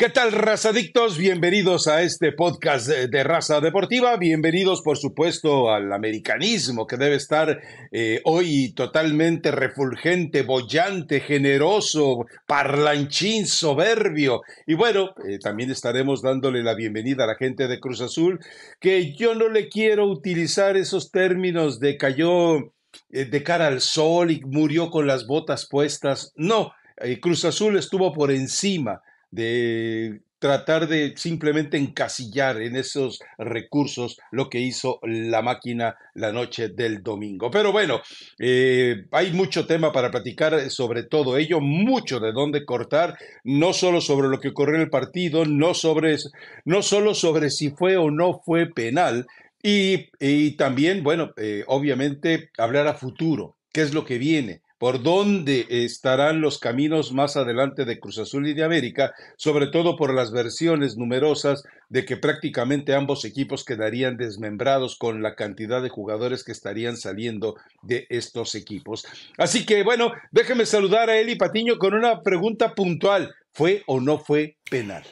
¿Qué tal, razadictos? Bienvenidos a este podcast de Raza Deportiva. Bienvenidos, por supuesto, al americanismo que debe estar eh, hoy totalmente refulgente, bollante, generoso, parlanchín, soberbio. Y bueno, eh, también estaremos dándole la bienvenida a la gente de Cruz Azul, que yo no le quiero utilizar esos términos de cayó eh, de cara al sol y murió con las botas puestas. No, Cruz Azul estuvo por encima de tratar de simplemente encasillar en esos recursos lo que hizo la máquina la noche del domingo. Pero bueno, eh, hay mucho tema para platicar sobre todo ello, mucho de dónde cortar, no solo sobre lo que ocurrió en el partido, no, sobre, no solo sobre si fue o no fue penal, y, y también, bueno, eh, obviamente hablar a futuro, qué es lo que viene por dónde estarán los caminos más adelante de Cruz Azul y de América, sobre todo por las versiones numerosas de que prácticamente ambos equipos quedarían desmembrados con la cantidad de jugadores que estarían saliendo de estos equipos. Así que bueno, déjeme saludar a Eli Patiño con una pregunta puntual. ¿Fue o no fue penal?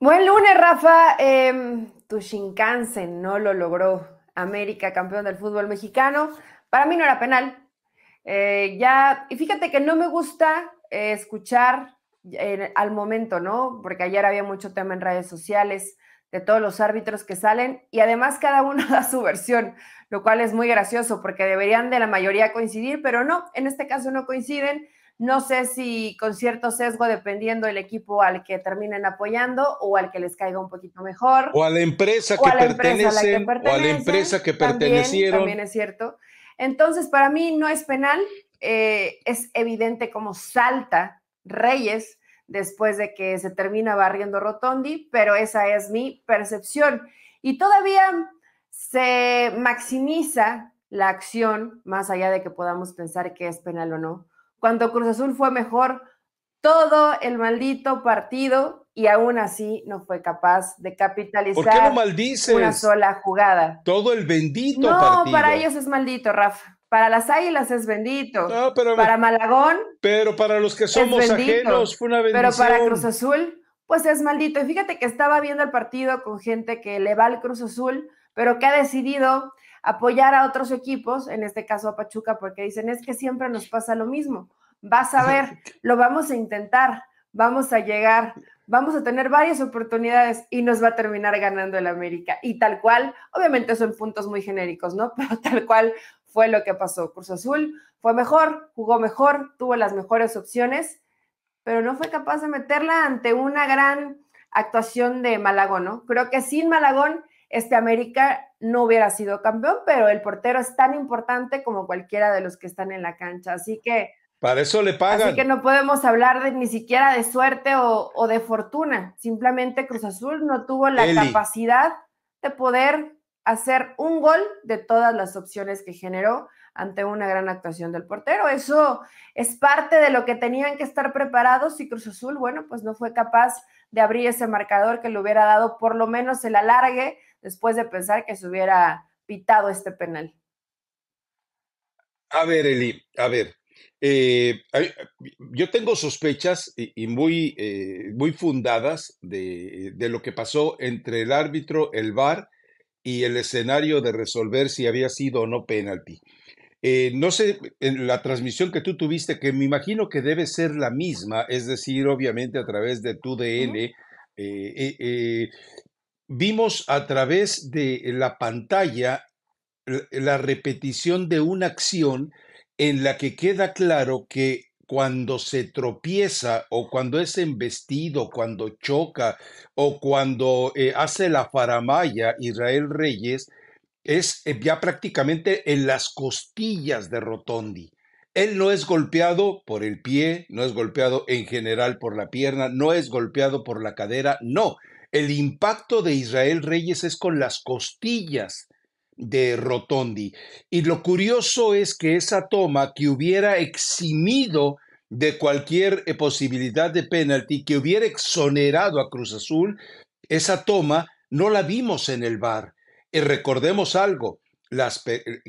Buen lunes, Rafa. Eh, tu Shinkansen no lo logró. América, campeón del fútbol mexicano. Para mí no era penal eh, ya, y fíjate que no me gusta eh, escuchar al momento, ¿no? Porque ayer había mucho tema en redes sociales de todos los árbitros que salen y además cada uno da su versión, lo cual es muy gracioso porque deberían de la mayoría coincidir, pero no, en este caso no coinciden. No sé si con cierto sesgo dependiendo del equipo al que terminen apoyando o al que les caiga un poquito mejor. O a la empresa que, pertenecen, o a la empresa que pertenecieron. también es cierto. Entonces, para mí no es penal. Eh, es evidente cómo salta Reyes después de que se termina barriendo Rotondi, pero esa es mi percepción. Y todavía se maximiza la acción, más allá de que podamos pensar que es penal o no. Cuando Cruz Azul fue mejor todo el maldito partido y aún así no fue capaz de capitalizar una sola jugada. Todo el bendito no, para ellos es maldito, Rafa. Para las águilas es bendito. para Malagón. Pero para los que somos ajenos fue una bendición. Pero para Cruz Azul, pues es maldito. Y fíjate que estaba viendo el partido con gente que le va al Cruz Azul, pero que ha decidido apoyar a otros equipos, en este caso a Pachuca, porque dicen es que siempre nos pasa lo mismo. Vas a ver, lo vamos a intentar, vamos a llegar, vamos a tener varias oportunidades y nos va a terminar ganando el América. Y tal cual, obviamente son puntos muy genéricos, ¿no? Pero tal cual fue lo que pasó. Cruz Azul fue mejor, jugó mejor, tuvo las mejores opciones, pero no fue capaz de meterla ante una gran actuación de Malagón, ¿no? Creo que sin Malagón, este América no hubiera sido campeón, pero el portero es tan importante como cualquiera de los que están en la cancha. Así que. Para eso le pagan. Así que no podemos hablar de, ni siquiera de suerte o, de fortuna. Simplemente Cruz Azul no tuvo la capacidad de poder hacer un gol de todas las opciones que generó ante una gran actuación del portero. Eso es parte de lo que tenían que estar preparados y Cruz Azul, bueno, pues no fue capaz de abrir ese marcador que le hubiera dado por lo menos el alargue después de pensar que se hubiera pitado este penal. A ver, Eli, a ver, eh, yo tengo sospechas y, muy, eh, muy fundadas de, de, lo que pasó entre el árbitro, el VAR y el escenario de resolver si había sido o no penalti. Eh, no sé, en la transmisión que tú tuviste, que me imagino que debe ser la misma, es decir, obviamente a través de tu DN, vimos a través de la pantalla la repetición de una acción en la que queda claro que cuando se tropieza o cuando es embestido, cuando choca o cuando eh, hace la faramaya Israel Reyes, es eh, ya prácticamente en las costillas de Rotondi. Él no es golpeado por el pie, no es golpeado en general por la pierna, no es golpeado por la cadera, no. El impacto de Israel Reyes es con las costillas de Rotondi. Y lo curioso es que esa toma que hubiera eximido de cualquier eh, posibilidad de penalti, que hubiera exonerado a Cruz Azul, esa toma no la vimos en el bar. Y recordemos algo, las,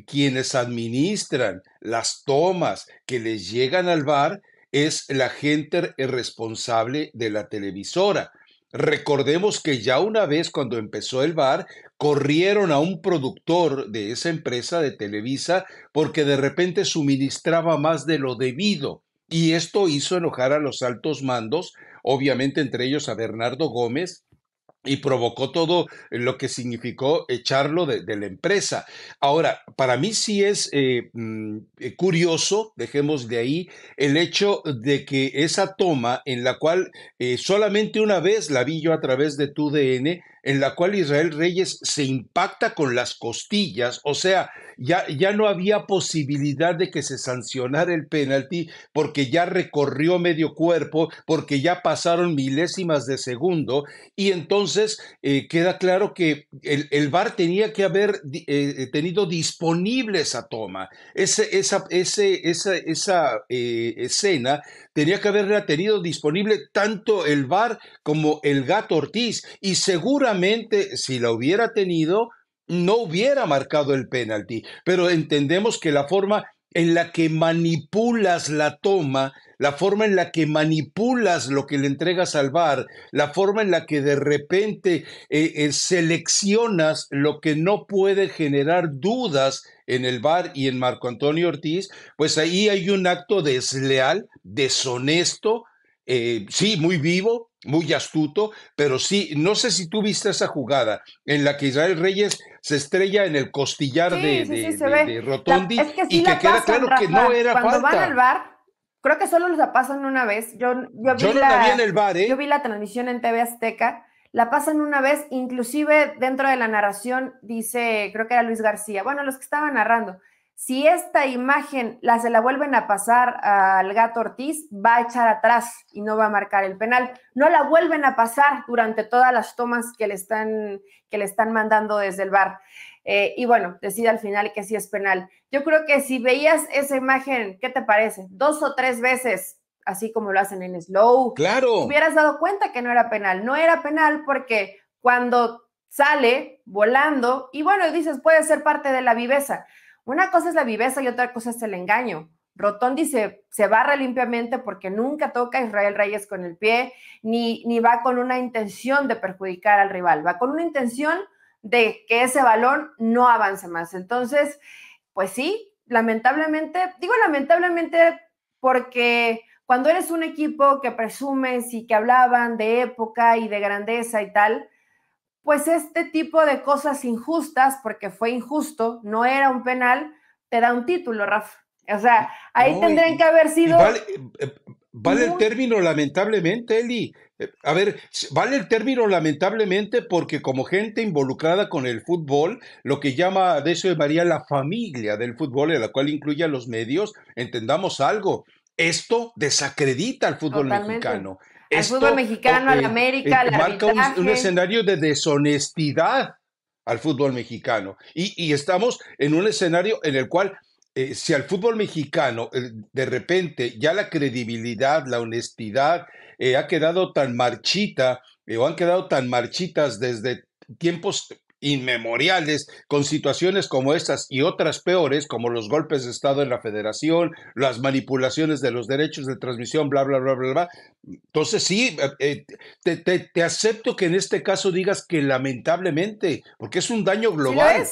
quienes administran las tomas que les llegan al bar es la gente responsable de la televisora. Recordemos que ya una vez cuando empezó el bar, corrieron a un productor de esa empresa de Televisa porque de repente suministraba más de lo debido. Y esto hizo enojar a los altos mandos, obviamente entre ellos a Bernardo Gómez, y provocó todo lo que significó echarlo de, la empresa. Ahora, para mí sí es eh, mm, eh, curioso, dejemos de ahí, el hecho de que esa toma en la cual eh, solamente una vez la vi yo a través de tu DN, en la cual Israel Reyes se impacta con las costillas, o sea, ya, ya no había posibilidad de que se sancionara el penalti porque ya recorrió medio cuerpo, porque ya pasaron milésimas de segundo, y entonces eh, queda claro que el, el VAR tenía que haber eh, tenido disponible esa toma, ese, esa, ese, esa, esa eh, escena tenía que haberla tenido disponible tanto el VAR como el gato Ortiz, y seguramente si la hubiera tenido, no hubiera marcado el penalti, pero entendemos que la forma en la que manipulas la toma, la forma en la que manipulas lo que le entregas al VAR, la forma en la que de repente eh, eh, seleccionas lo que no puede generar dudas en el VAR y en Marco Antonio Ortiz, pues ahí hay un acto desleal, deshonesto, eh, sí, muy vivo, muy astuto, pero sí, no sé si tú viste esa jugada en la que Israel Reyes se estrella en el costillar de, Rotondi y que queda claro que no era Cuando van al bar, creo que solo la pasan una vez. Yo, yo, vi la, en el bar, ¿eh? Yo vi la transmisión en TV Azteca, la pasan una vez, inclusive dentro de la narración dice, creo que era Luis García, bueno, los que estaban narrando, si esta imagen la se la vuelven a pasar al gato Ortiz, va a echar atrás y no va a marcar el penal. No la vuelven a pasar durante todas las tomas que le están, que le están mandando desde el bar. Eh, y bueno, decide al final que sí es penal. Yo creo que si veías esa imagen, ¿qué te parece? Dos o tres veces, así como lo hacen en slow, claro. hubieras dado cuenta que no era penal. No era penal porque cuando sale volando, y bueno, dices, puede ser parte de la viveza una cosa es la viveza y otra cosa es el engaño. Rotondi se, se barra limpiamente porque nunca toca a Israel Reyes con el pie, ni, ni va con una intención de perjudicar al rival, va con una intención de que ese balón no avance más. Entonces, pues sí, lamentablemente, digo lamentablemente porque cuando eres un equipo que presumes y que hablaban de época y de grandeza y tal, pues este tipo de cosas injustas, porque fue injusto, no era un penal, te da un título, Rafa. O sea, ahí tendrían que haber sido... Vale, eh, eh, el término lamentablemente, Eli. Eh, a ver, vale el término lamentablemente porque como gente involucrada con el fútbol, lo que llama de eso de María la familia del fútbol, en la cual incluye a los medios, entendamos algo. Esto desacredita al fútbol mexicano. Al fútbol mexicano, al América, al Marca un, escenario de deshonestidad al fútbol mexicano. Y, estamos en un escenario en el cual eh, si al fútbol mexicano eh, de repente ya la credibilidad, la honestidad eh, ha quedado tan marchita o han quedado tan marchitas desde tiempos inmemoriales con situaciones como estas y otras peores, como los golpes de Estado en la federación, las manipulaciones de los derechos de transmisión, bla, bla, bla, bla, bla. Entonces sí, eh, eh, te, acepto que en este caso digas que lamentablemente, porque es un daño global.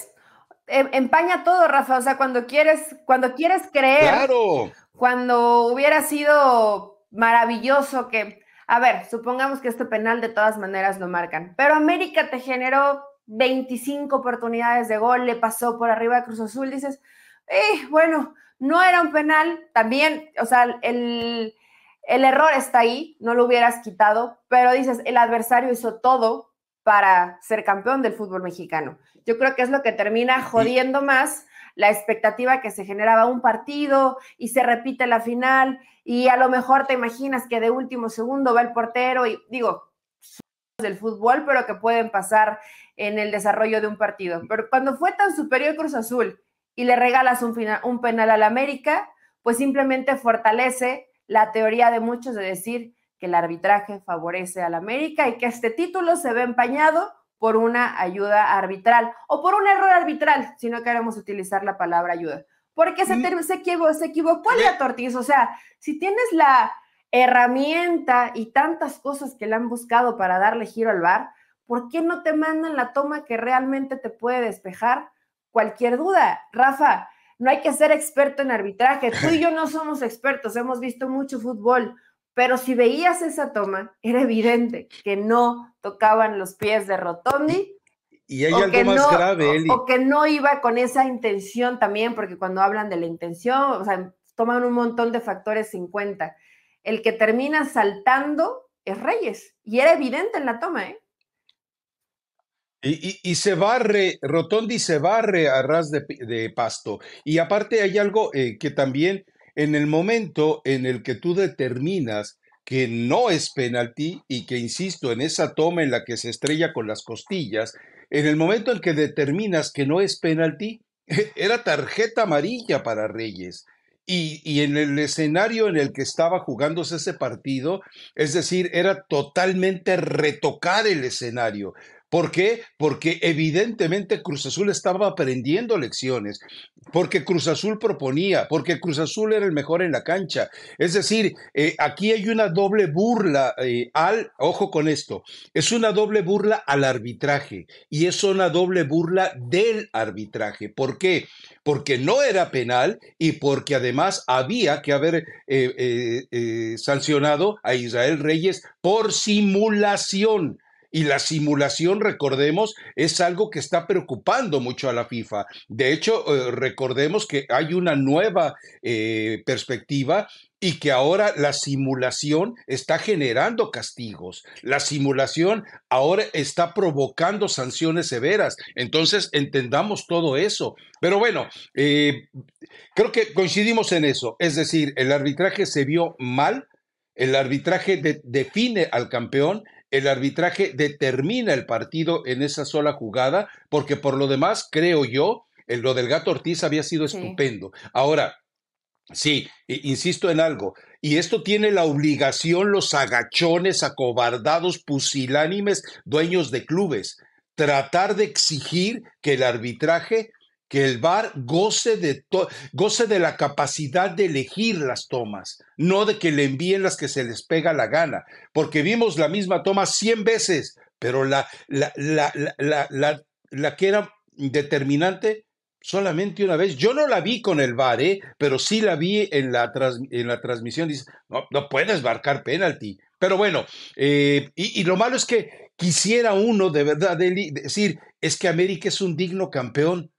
Em, empaña todo, Rafa. O sea, cuando quieres, cuando quieres creer, claro. cuando hubiera sido maravilloso que, a ver, supongamos que este penal de todas maneras lo marcan, pero América te generó 25 oportunidades de gol, le pasó por arriba de Cruz Azul, dices, eh, bueno, no era un penal, también, o sea, el, el error está ahí, no lo hubieras quitado, pero dices, el adversario hizo todo para ser campeón del fútbol mexicano. Yo creo que es lo que termina jodiendo más la expectativa que se generaba un partido y se repite la final y a lo mejor te imaginas que de último segundo va el portero y digo, del fútbol, pero que pueden pasar en el desarrollo de un partido. Pero cuando fue tan superior Cruz Azul y le regalas un, un penal al América, pues simplemente fortalece la teoría de muchos de decir que el arbitraje favorece al América y que este título se ve empañado por una ayuda arbitral o por un error arbitral, si no queremos utilizar la palabra ayuda. Porque se, mm. se, equivocó, se equivocó el Ortiz. O sea, si tienes la, herramienta y tantas cosas que le han buscado para darle giro al bar, ¿por qué no te mandan la toma que realmente te puede despejar cualquier duda? Rafa, no hay que ser experto en arbitraje. Tú y yo no somos expertos, hemos visto mucho fútbol, pero si veías esa toma, era evidente que no tocaban los pies de Rotondi. Y hay algo más grave, Eli. O, que no iba con esa intención también, porque cuando hablan de la intención, o sea, toman un montón de factores en cuenta. El que termina saltando es Reyes, y era evidente en la toma, ¿eh? Y, se barre, Rotondi se barre a ras de, pasto. Y aparte hay algo eh, que también en el momento en el que tú determinas que no es penalti y que, insisto, en esa toma en la que se estrella con las costillas, en el momento en que determinas que no es penalti, era tarjeta amarilla para Reyes. Y, y, en el escenario en el que estaba jugándose ese partido, es decir, era totalmente retocar el escenario. ¿Por qué? Porque evidentemente Cruz Azul estaba aprendiendo lecciones, porque Cruz Azul proponía, porque Cruz Azul era el mejor en la cancha. Es decir, eh, aquí hay una doble burla eh, al, ojo con esto, es una doble burla al arbitraje y es una doble burla del arbitraje. ¿Por qué? Porque no era penal y porque además había que haber eh, sancionado a Israel Reyes por simulación. Y la simulación, recordemos, es algo que está preocupando mucho a la FIFA. De hecho, eh, recordemos que hay una nueva eh, perspectiva y que ahora la simulación está generando castigos. La simulación ahora está provocando sanciones severas. Entonces, entendamos todo eso. Pero bueno, eh, creo que coincidimos en eso. Es decir, el arbitraje se vio mal, el arbitraje define al campeón el arbitraje determina el partido en esa sola jugada, porque por lo demás, creo yo, lo del gato Ortiz había sido estupendo. Ahora, sí, insisto en algo, y esto tiene la obligación los agachones, acobardados, pusilánimes, dueños de clubes, tratar de exigir que el arbitraje que el VAR goce de, goce de la capacidad de elegir las tomas, no de que le envíen las que se les pega la gana, porque vimos la misma toma 100 veces, pero la, la, la, la que era determinante solamente una vez. Yo no la vi con el VAR, ¿eh? pero sí la vi en la, en la transmisión. Dice, no, no puedes marcar penalti. Pero bueno, eh, y, y, lo malo es que quisiera uno de verdad decir, es que América es un digno campeón.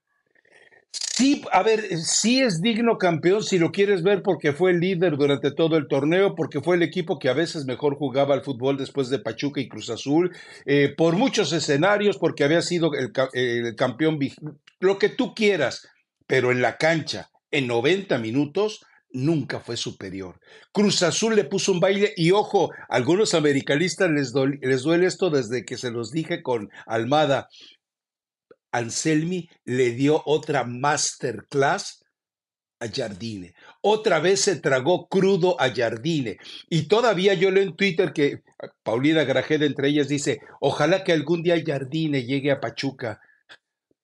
Sí, a ver, sí es digno campeón si lo quieres ver porque fue el líder durante todo el torneo, porque fue el equipo que a veces mejor jugaba al fútbol después de Pachuca y Cruz Azul, eh, por muchos escenarios, porque había sido el, campeón, lo que tú quieras, pero en la cancha, en 90 minutos, nunca fue superior. Cruz Azul le puso un baile y ojo, a algunos americanistas les, les duele esto desde que se los dije con Almada. Anselmi le dio otra masterclass a Jardine. Otra vez se tragó crudo a Jardine. Y todavía yo leo en Twitter que Paulina Grajeda entre ellas dice, ojalá que algún día Jardine llegue a Pachuca.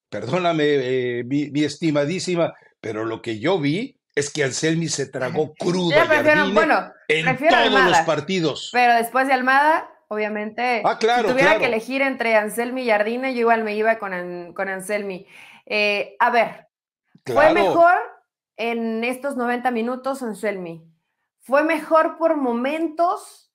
Perdóname, eh, mi, estimadísima, pero lo que yo vi es que Anselmi se tragó crudo a Jardine bueno, en todos los partidos. Pero después de Almada, obviamente. Ah, claro, si tuviera que elegir entre Anselmi y Jardine, yo igual me iba con, con Anselmi. Eh, a ver, fue mejor en estos 90 minutos Anselmi. Fue mejor por momentos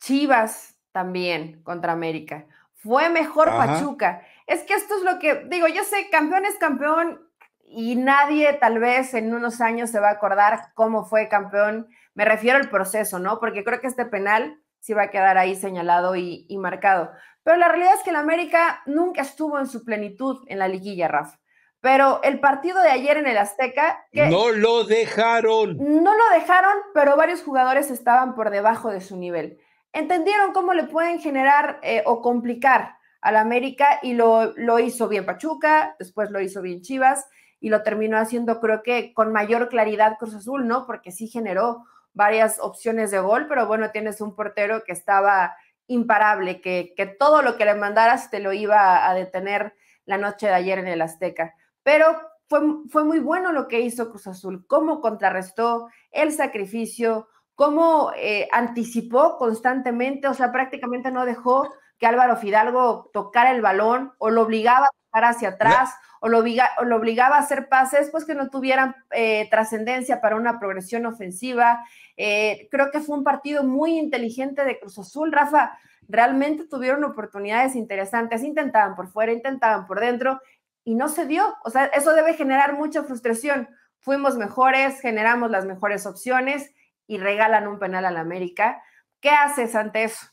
Chivas también contra América. Fue mejor Pachuca. Es que esto es lo que digo, yo sé, campeón es campeón y nadie tal vez en unos años se va a acordar cómo fue campeón. Me refiero al proceso, ¿no? Porque creo que este penal sí va a quedar ahí señalado y, marcado. Pero la realidad es que el América nunca estuvo en su plenitud en la liguilla, Rafa. Pero el partido de ayer en el Azteca... no lo dejaron. No lo dejaron, pero varios jugadores estaban por debajo de su nivel. Entendieron cómo le pueden generar eh, o complicar al América y lo, lo hizo bien Pachuca, después lo hizo bien Chivas y lo terminó haciendo creo que con mayor claridad Cruz Azul, ¿no? Porque sí generó varias opciones de gol, pero bueno, tienes un portero que estaba imparable, que, que todo lo que le mandaras te lo iba a detener la noche de ayer en el Azteca. Pero fue, fue muy bueno lo que hizo Cruz Azul, cómo contrarrestó el sacrificio, cómo eh, anticipó constantemente, o sea, prácticamente no dejó que Álvaro Fidalgo tocara el balón o lo obligaba a hacia atrás o, lo obligaba a hacer pases, pues que no tuvieran eh, trascendencia para una progresión ofensiva. Eh, creo que fue un partido muy inteligente de Cruz Azul, Rafa. Realmente tuvieron oportunidades interesantes, intentaban por fuera, intentaban por dentro y no se dio. O sea, eso debe generar mucha frustración. Fuimos mejores, generamos las mejores opciones y regalan un penal al América. ¿Qué haces ante eso?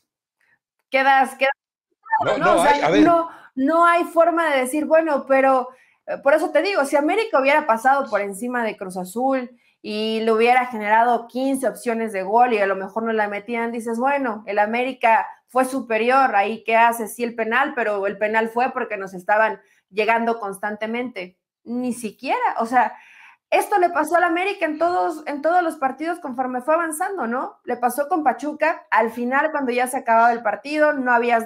Quedas, quedas no, no, hay, forma de decir, bueno, pero eh, por eso te digo, si América hubiera pasado por encima de Cruz Azul y le hubiera generado 15 opciones de gol y a lo mejor no la metían, dices, bueno, el América fue superior, ahí qué hace, sí el penal, pero el penal fue porque nos estaban llegando constantemente. Ni siquiera, o sea, esto le pasó al América en todos, en todos los partidos conforme fue avanzando, ¿no? Le pasó con Pachuca, al final cuando ya se acababa el partido, no habías,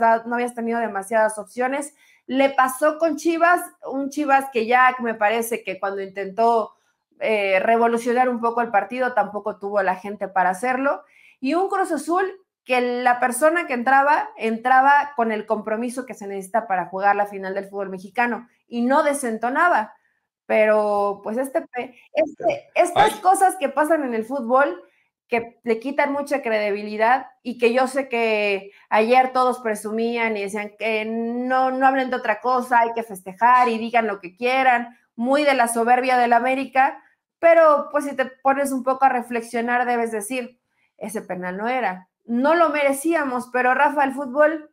tenido demasiadas opciones. Le pasó con Chivas, un Chivas que ya me parece que cuando intentó eh, revolucionar un poco el partido tampoco tuvo la gente para hacerlo. Y un Cruz Azul que la persona que entraba entraba con el compromiso que se necesita para jugar la final del fútbol mexicano y no desentonaba pero pues este, este estas cosas que pasan en el fútbol que le quitan mucha credibilidad y que yo sé que ayer todos presumían y decían que no, no hablen de otra cosa, hay que festejar y digan lo que quieran, muy de la soberbia del América, pero pues si te pones un poco a reflexionar debes decir, ese penal no era, no lo merecíamos, pero Rafa, el fútbol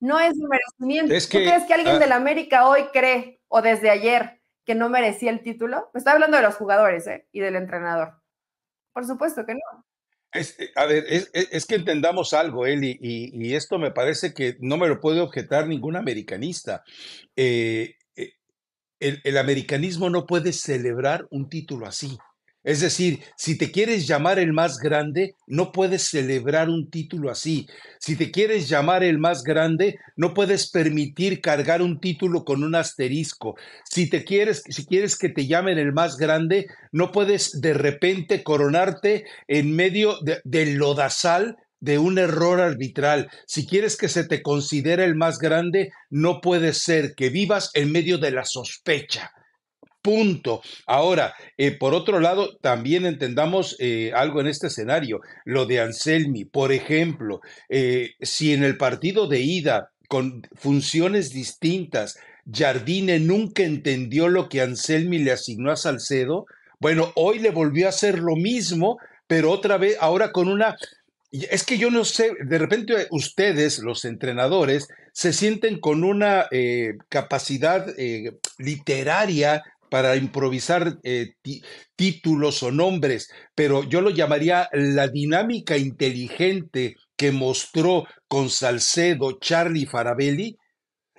no es un merecimiento. ¿Tú crees que alguien ah del América hoy cree o desde ayer que no merecía el título? Me estoy hablando de los jugadores ¿eh? y del entrenador. Por supuesto que no. Es, eh, a ver, es, que entendamos algo, Eli, y, esto me parece que no me lo puede objetar ningún americanista. Eh, el, el americanismo no puede celebrar un título así. Es decir, si te quieres llamar el más grande, no puedes celebrar un título así. Si te quieres llamar el más grande, no puedes permitir cargar un título con un asterisco. Si te quieres, si quieres que te llamen el más grande, no puedes de repente coronarte en medio del lodazal de un error arbitral. Si quieres que se te considere el más grande, no puede ser que vivas en medio de la sospecha. Punto. Ahora, eh, por otro lado, también entendamos eh, algo en este escenario, lo de Anselmi. Por ejemplo, eh, si en el partido de ida, con funciones distintas, Jardine nunca entendió lo que Anselmi le asignó a Salcedo, bueno, hoy le volvió a hacer lo mismo, pero otra vez, ahora con una es que yo no sé, de repente ustedes, los entrenadores, se sienten con una capacidad literaria para improvisar eh, títulos o nombres, pero yo lo llamaría la dinámica inteligente que mostró con Salcedo, Charlie Farabelli,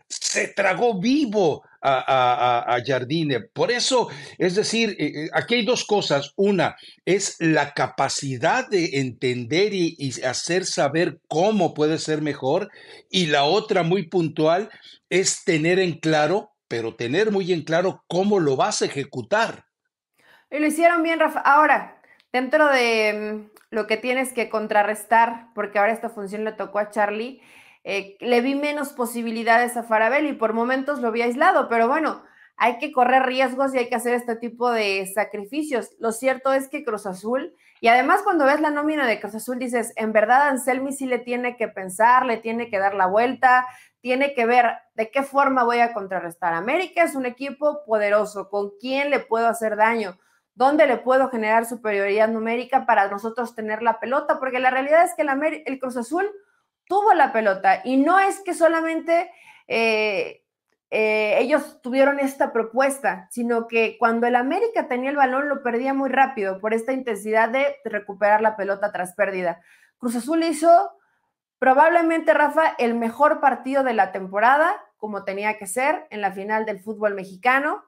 se tragó vivo a, Jardine. Por eso, es decir, eh, eh, aquí hay dos cosas. Una es la capacidad de entender y, y, hacer saber cómo puede ser mejor. Y la otra muy puntual es tener en claro pero tener muy en claro cómo lo vas a ejecutar. Y lo hicieron bien, Rafa. Ahora, dentro de mm, lo que tienes que contrarrestar, porque ahora esta función le tocó a Charlie, eh, le vi menos posibilidades a Farabel y por momentos lo vi aislado, pero bueno, hay que correr riesgos y hay que hacer este tipo de sacrificios. Lo cierto es que Cruz Azul, y además cuando ves la nómina de Cruz Azul dices, en verdad Anselmi sí le tiene que pensar, le tiene que dar la vuelta, tiene que ver de qué forma voy a contrarrestar. América es un equipo poderoso, con quién le puedo hacer daño, dónde le puedo generar superioridad numérica para nosotros tener la pelota, porque la realidad es que el, el Cruz Azul tuvo la pelota y no es que solamente eh, eh, ellos tuvieron esta propuesta, sino que cuando el América tenía el balón lo perdía muy rápido por esta intensidad de recuperar la pelota tras pérdida. Cruz Azul hizo Probablemente, Rafa, el mejor partido de la temporada, como tenía que ser, en la final del fútbol mexicano,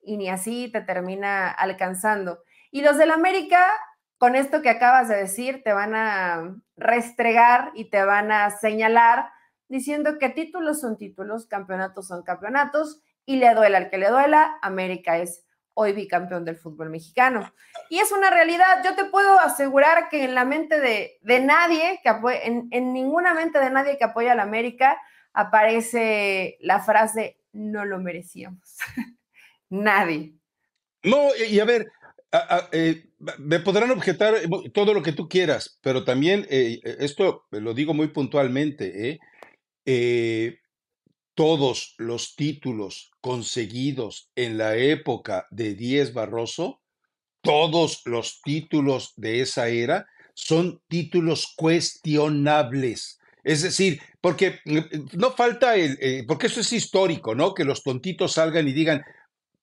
y ni así te termina alcanzando. Y los del América, con esto que acabas de decir, te van a restregar y te van a señalar diciendo que títulos son títulos, campeonatos son campeonatos, y le duela al que le duela, América es hoy bicampeón del fútbol mexicano. Y es una realidad, yo te puedo asegurar que en la mente de, nadie, que en, en, ninguna mente de nadie que apoya a la América, aparece la frase, no lo merecíamos. nadie. No, y a ver, eh, me podrán objetar todo lo que tú quieras, pero también, eh, esto lo digo muy puntualmente, ¿eh? Todos los títulos conseguidos en la época de Díez Barroso, todos los títulos de esa era son títulos cuestionables. Es decir, porque no falta el, porque eso es histórico, ¿no? Que los tontitos salgan y digan,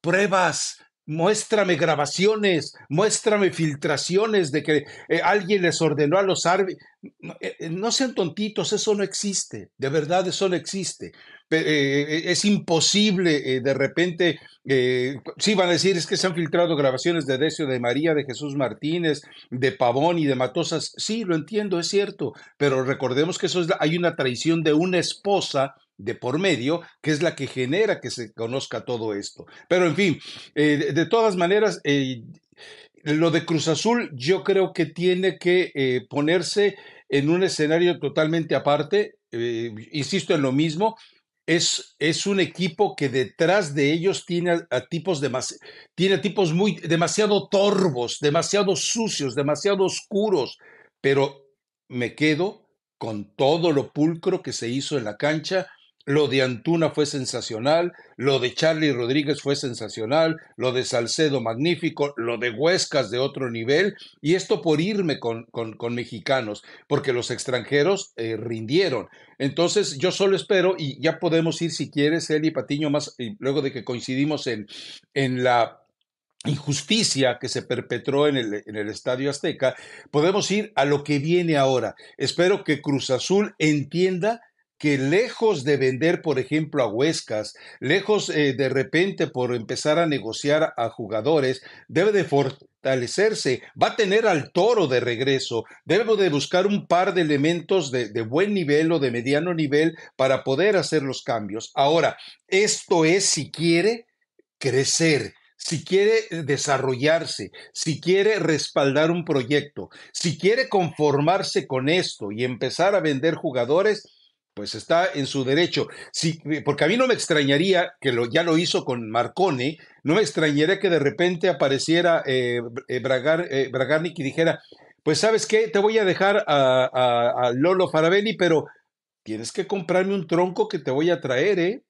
pruebas, muéstrame grabaciones, muéstrame filtraciones de que eh, alguien les ordenó a los árbitros. Eh, eh, no, sean tontitos, eso no existe, de verdad eso no existe. es imposible de repente, sí van a decir, es que se han filtrado grabaciones de Decio, de María, de Jesús Martínez, de Pavón y de Matosas. Sí, lo entiendo, es cierto, pero recordemos que eso es, hay una traición de una esposa de por medio, que es la que genera que se conozca todo esto. Pero en fin, eh, de, todas maneras, eh, lo de Cruz Azul yo creo que tiene que eh, ponerse en un escenario totalmente aparte, insisto en lo mismo, es, es, un equipo que detrás de ellos tiene a, tipos tiene tipos muy demasiado torvos, demasiado sucios, demasiado oscuros, pero me quedo con todo lo pulcro que se hizo en la cancha lo de Antuna fue sensacional, lo de Charlie Rodríguez fue sensacional, lo de Salcedo magnífico, lo de Huescas de otro nivel, y esto por irme con, con, mexicanos, porque los extranjeros eh, rindieron. Entonces yo solo espero, y ya podemos ir si quieres, Eli Patiño, más luego de que coincidimos en, en la injusticia que se perpetró en el, en el, Estadio Azteca, podemos ir a lo que viene ahora. Espero que Cruz Azul entienda que lejos de vender, por ejemplo, a Huescas, lejos eh, de repente por empezar a negociar a jugadores, debe de fortalecerse, va a tener al toro de regreso, debe de buscar un par de elementos de, de buen nivel o de mediano nivel para poder hacer los cambios. Ahora, esto es si quiere crecer, si quiere desarrollarse, si quiere respaldar un proyecto, si quiere conformarse con esto y empezar a vender jugadores, pues está en su derecho. Sí, porque a mí no me extrañaría que lo, ya lo hizo con Marcone, no me extrañaría que de repente apareciera eh, eh, Bragar, eh, Bragarnik y dijera, pues sabes qué, te voy a dejar a, a Lolo Farabelli, pero tienes que comprarme un tronco que te voy a traer, ¿eh?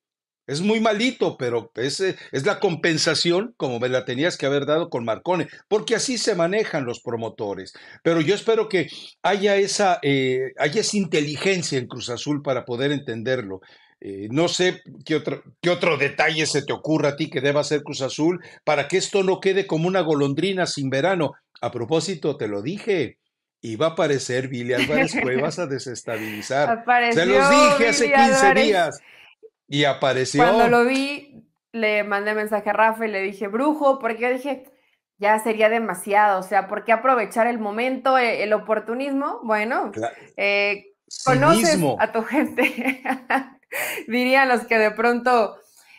Es muy malito, pero es, es, la compensación como me la tenías que haber dado con Marcone, porque así se manejan los promotores. Pero yo espero que haya esa, eh, haya esa inteligencia en Cruz Azul para poder entenderlo. Eh, no sé qué otro, qué otro detalle se te ocurra a ti que deba ser Cruz Azul para que esto no quede como una golondrina sin verano. A propósito, te lo dije, iba a aparecer Billy Álvarez Cuevas a desestabilizar. se los dije hace 15 días. Y apareció. Cuando lo vi, le mandé mensaje a Rafa y le dije, brujo, porque dije, ya sería demasiado, o sea, ¿por qué aprovechar el momento, e, el, oportunismo? Bueno, eh, conoces a tu gente, dirían los que de pronto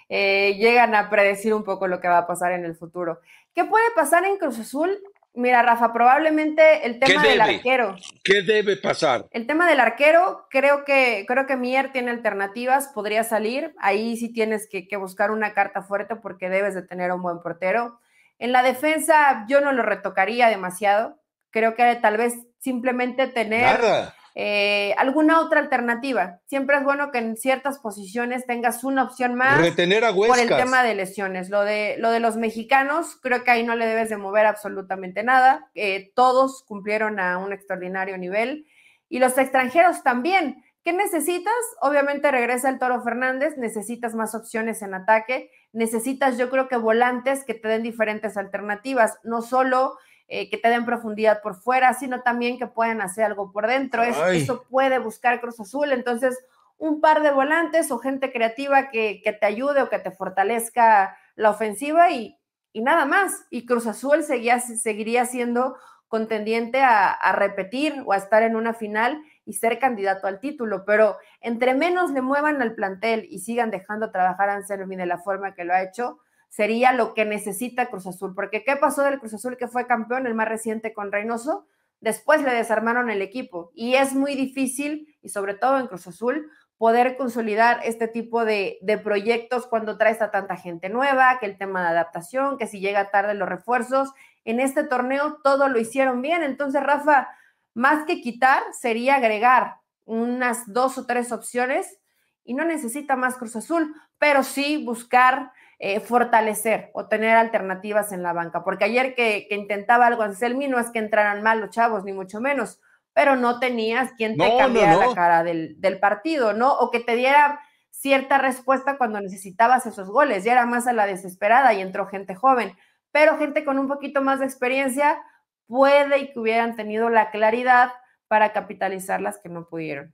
eh, llegan a predecir un poco lo que va a pasar en el futuro. ¿Qué puede pasar en Cruz Azul? Mira, Rafa, probablemente el tema del arquero. ¿Qué debe pasar? El tema del arquero, creo que, creo que Mier tiene alternativas, podría salir. Ahí sí tienes que, buscar una carta fuerte porque debes de tener un buen portero. En la defensa, yo no lo retocaría demasiado. Creo que tal vez simplemente tener. Nada. Eh, alguna otra alternativa. Siempre es bueno que en ciertas posiciones tengas una opción más Retener a por el tema de lesiones. Lo de, lo de los mexicanos, creo que ahí no le debes de mover absolutamente nada. Eh, todos cumplieron a un extraordinario nivel. Y los extranjeros también. ¿Qué necesitas? Obviamente regresa el Toro Fernández, necesitas más opciones en ataque, necesitas yo creo que volantes que te den diferentes alternativas, no solo eh, que te den profundidad por fuera, sino también que puedan hacer algo por dentro. eso puede buscar Cruz Azul. Entonces, un par de volantes o gente creativa que, te ayude o que te fortalezca la ofensiva y, nada más. Y Cruz Azul seguía, seguiría siendo contendiente a, a, repetir o a estar en una final y ser candidato al título, pero entre menos le muevan al plantel y sigan dejando trabajar a Anselmi de la forma que lo ha hecho, sería lo que necesita Cruz Azul. Porque ¿qué pasó del Cruz Azul que fue campeón, el más reciente con Reynoso? Después le desarmaron el equipo y es muy difícil, y sobre todo en Cruz Azul, poder consolidar este tipo de, de, proyectos cuando traes a tanta gente nueva, que el tema de adaptación, que si llega tarde los refuerzos. En este torneo todo lo hicieron bien. Entonces, Rafa, más que quitar, sería agregar unas dos o tres opciones y no necesita más Cruz Azul, pero sí buscar eh, fortalecer o tener alternativas en la banca, porque ayer que, intentaba algo Anselmi no es que entraran mal los chavos, ni mucho menos, pero no tenías quien te cambiara la cara del, partido, ¿no? O que te diera cierta respuesta cuando necesitabas esos goles, ya era más a la desesperada y entró gente joven, pero gente con un poquito más de experiencia puede y que hubieran tenido la claridad para capitalizar las que no pudieron.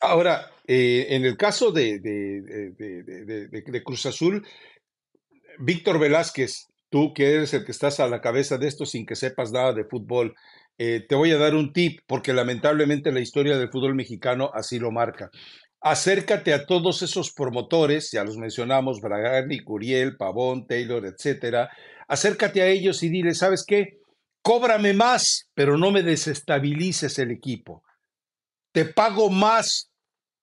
Ahora, eh, en el caso de, de, Cruz Azul, Víctor Velázquez, tú que eres el que estás a la cabeza de esto sin que sepas nada de fútbol, eh, te voy a dar un tip, porque lamentablemente la historia del fútbol mexicano así lo marca. Acércate a todos esos promotores, ya los mencionamos, Bragani, Curiel, Pavón, Taylor, etcétera. Acércate a ellos y dile, ¿sabes qué? Cóbrame más, pero no me desestabilices el equipo. Te pago más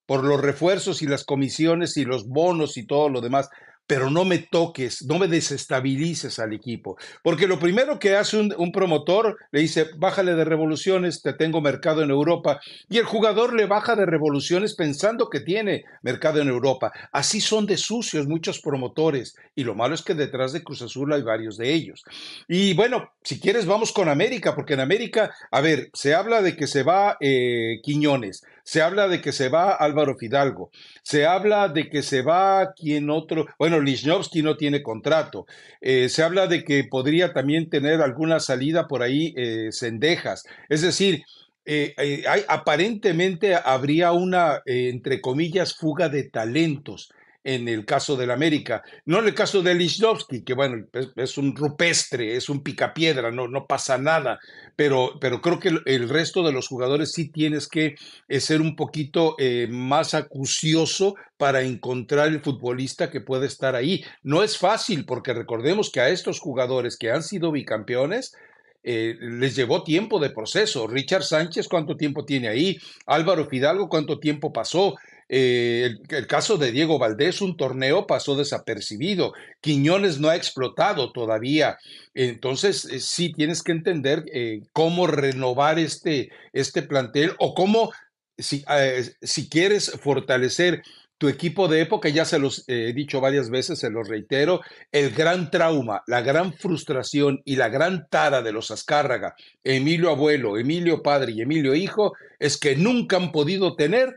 por los refuerzos y las comisiones y los bonos y todo lo demás, pero no me toques, no me desestabilices al equipo. Porque lo primero que hace un, promotor, le dice, bájale de revoluciones, te tengo mercado en Europa. Y el jugador le baja de revoluciones pensando que tiene mercado en Europa. Así son de sucios muchos promotores. Y lo malo es que detrás de Cruz Azul hay varios de ellos. Y bueno, si quieres vamos con América, porque en América, a ver, se habla de que se va eh, Quiñones, se habla de que se va Álvaro Fidalgo, se habla de que se va quien otro, bueno, Lichnowsky no tiene contrato, eh, se habla de que podría también tener alguna salida por ahí eh, Cendejas, es decir, eh, hay, aparentemente habría una, entre comillas, fuga de talentos en el caso del América. No en el caso de Lichnowsky, que bueno, es, un rupestre, es un picapiedra, no, no pasa nada, pero, pero creo que el, resto de los jugadores sí tienes que eh, ser un poquito eh, más acucioso para encontrar el futbolista que puede estar ahí. No es fácil, porque recordemos que a estos jugadores que han sido bicampeones, eh, les llevó tiempo de proceso. Richard Sánchez, ¿cuánto tiempo tiene ahí? Álvaro Fidalgo, ¿cuánto tiempo pasó? Eh, el, caso de Diego Valdés, un torneo pasó desapercibido. Quiñones no ha explotado todavía. Entonces, eh, sí tienes que entender eh, cómo renovar este, este plantel o cómo, si, si quieres fortalecer tu equipo de época, ya se los he dicho varias veces, se los reitero, el gran trauma, la gran frustración y la gran tara de los Azcárraga, Emilio Abuelo, Emilio Padre y Emilio Hijo, es que nunca han podido tener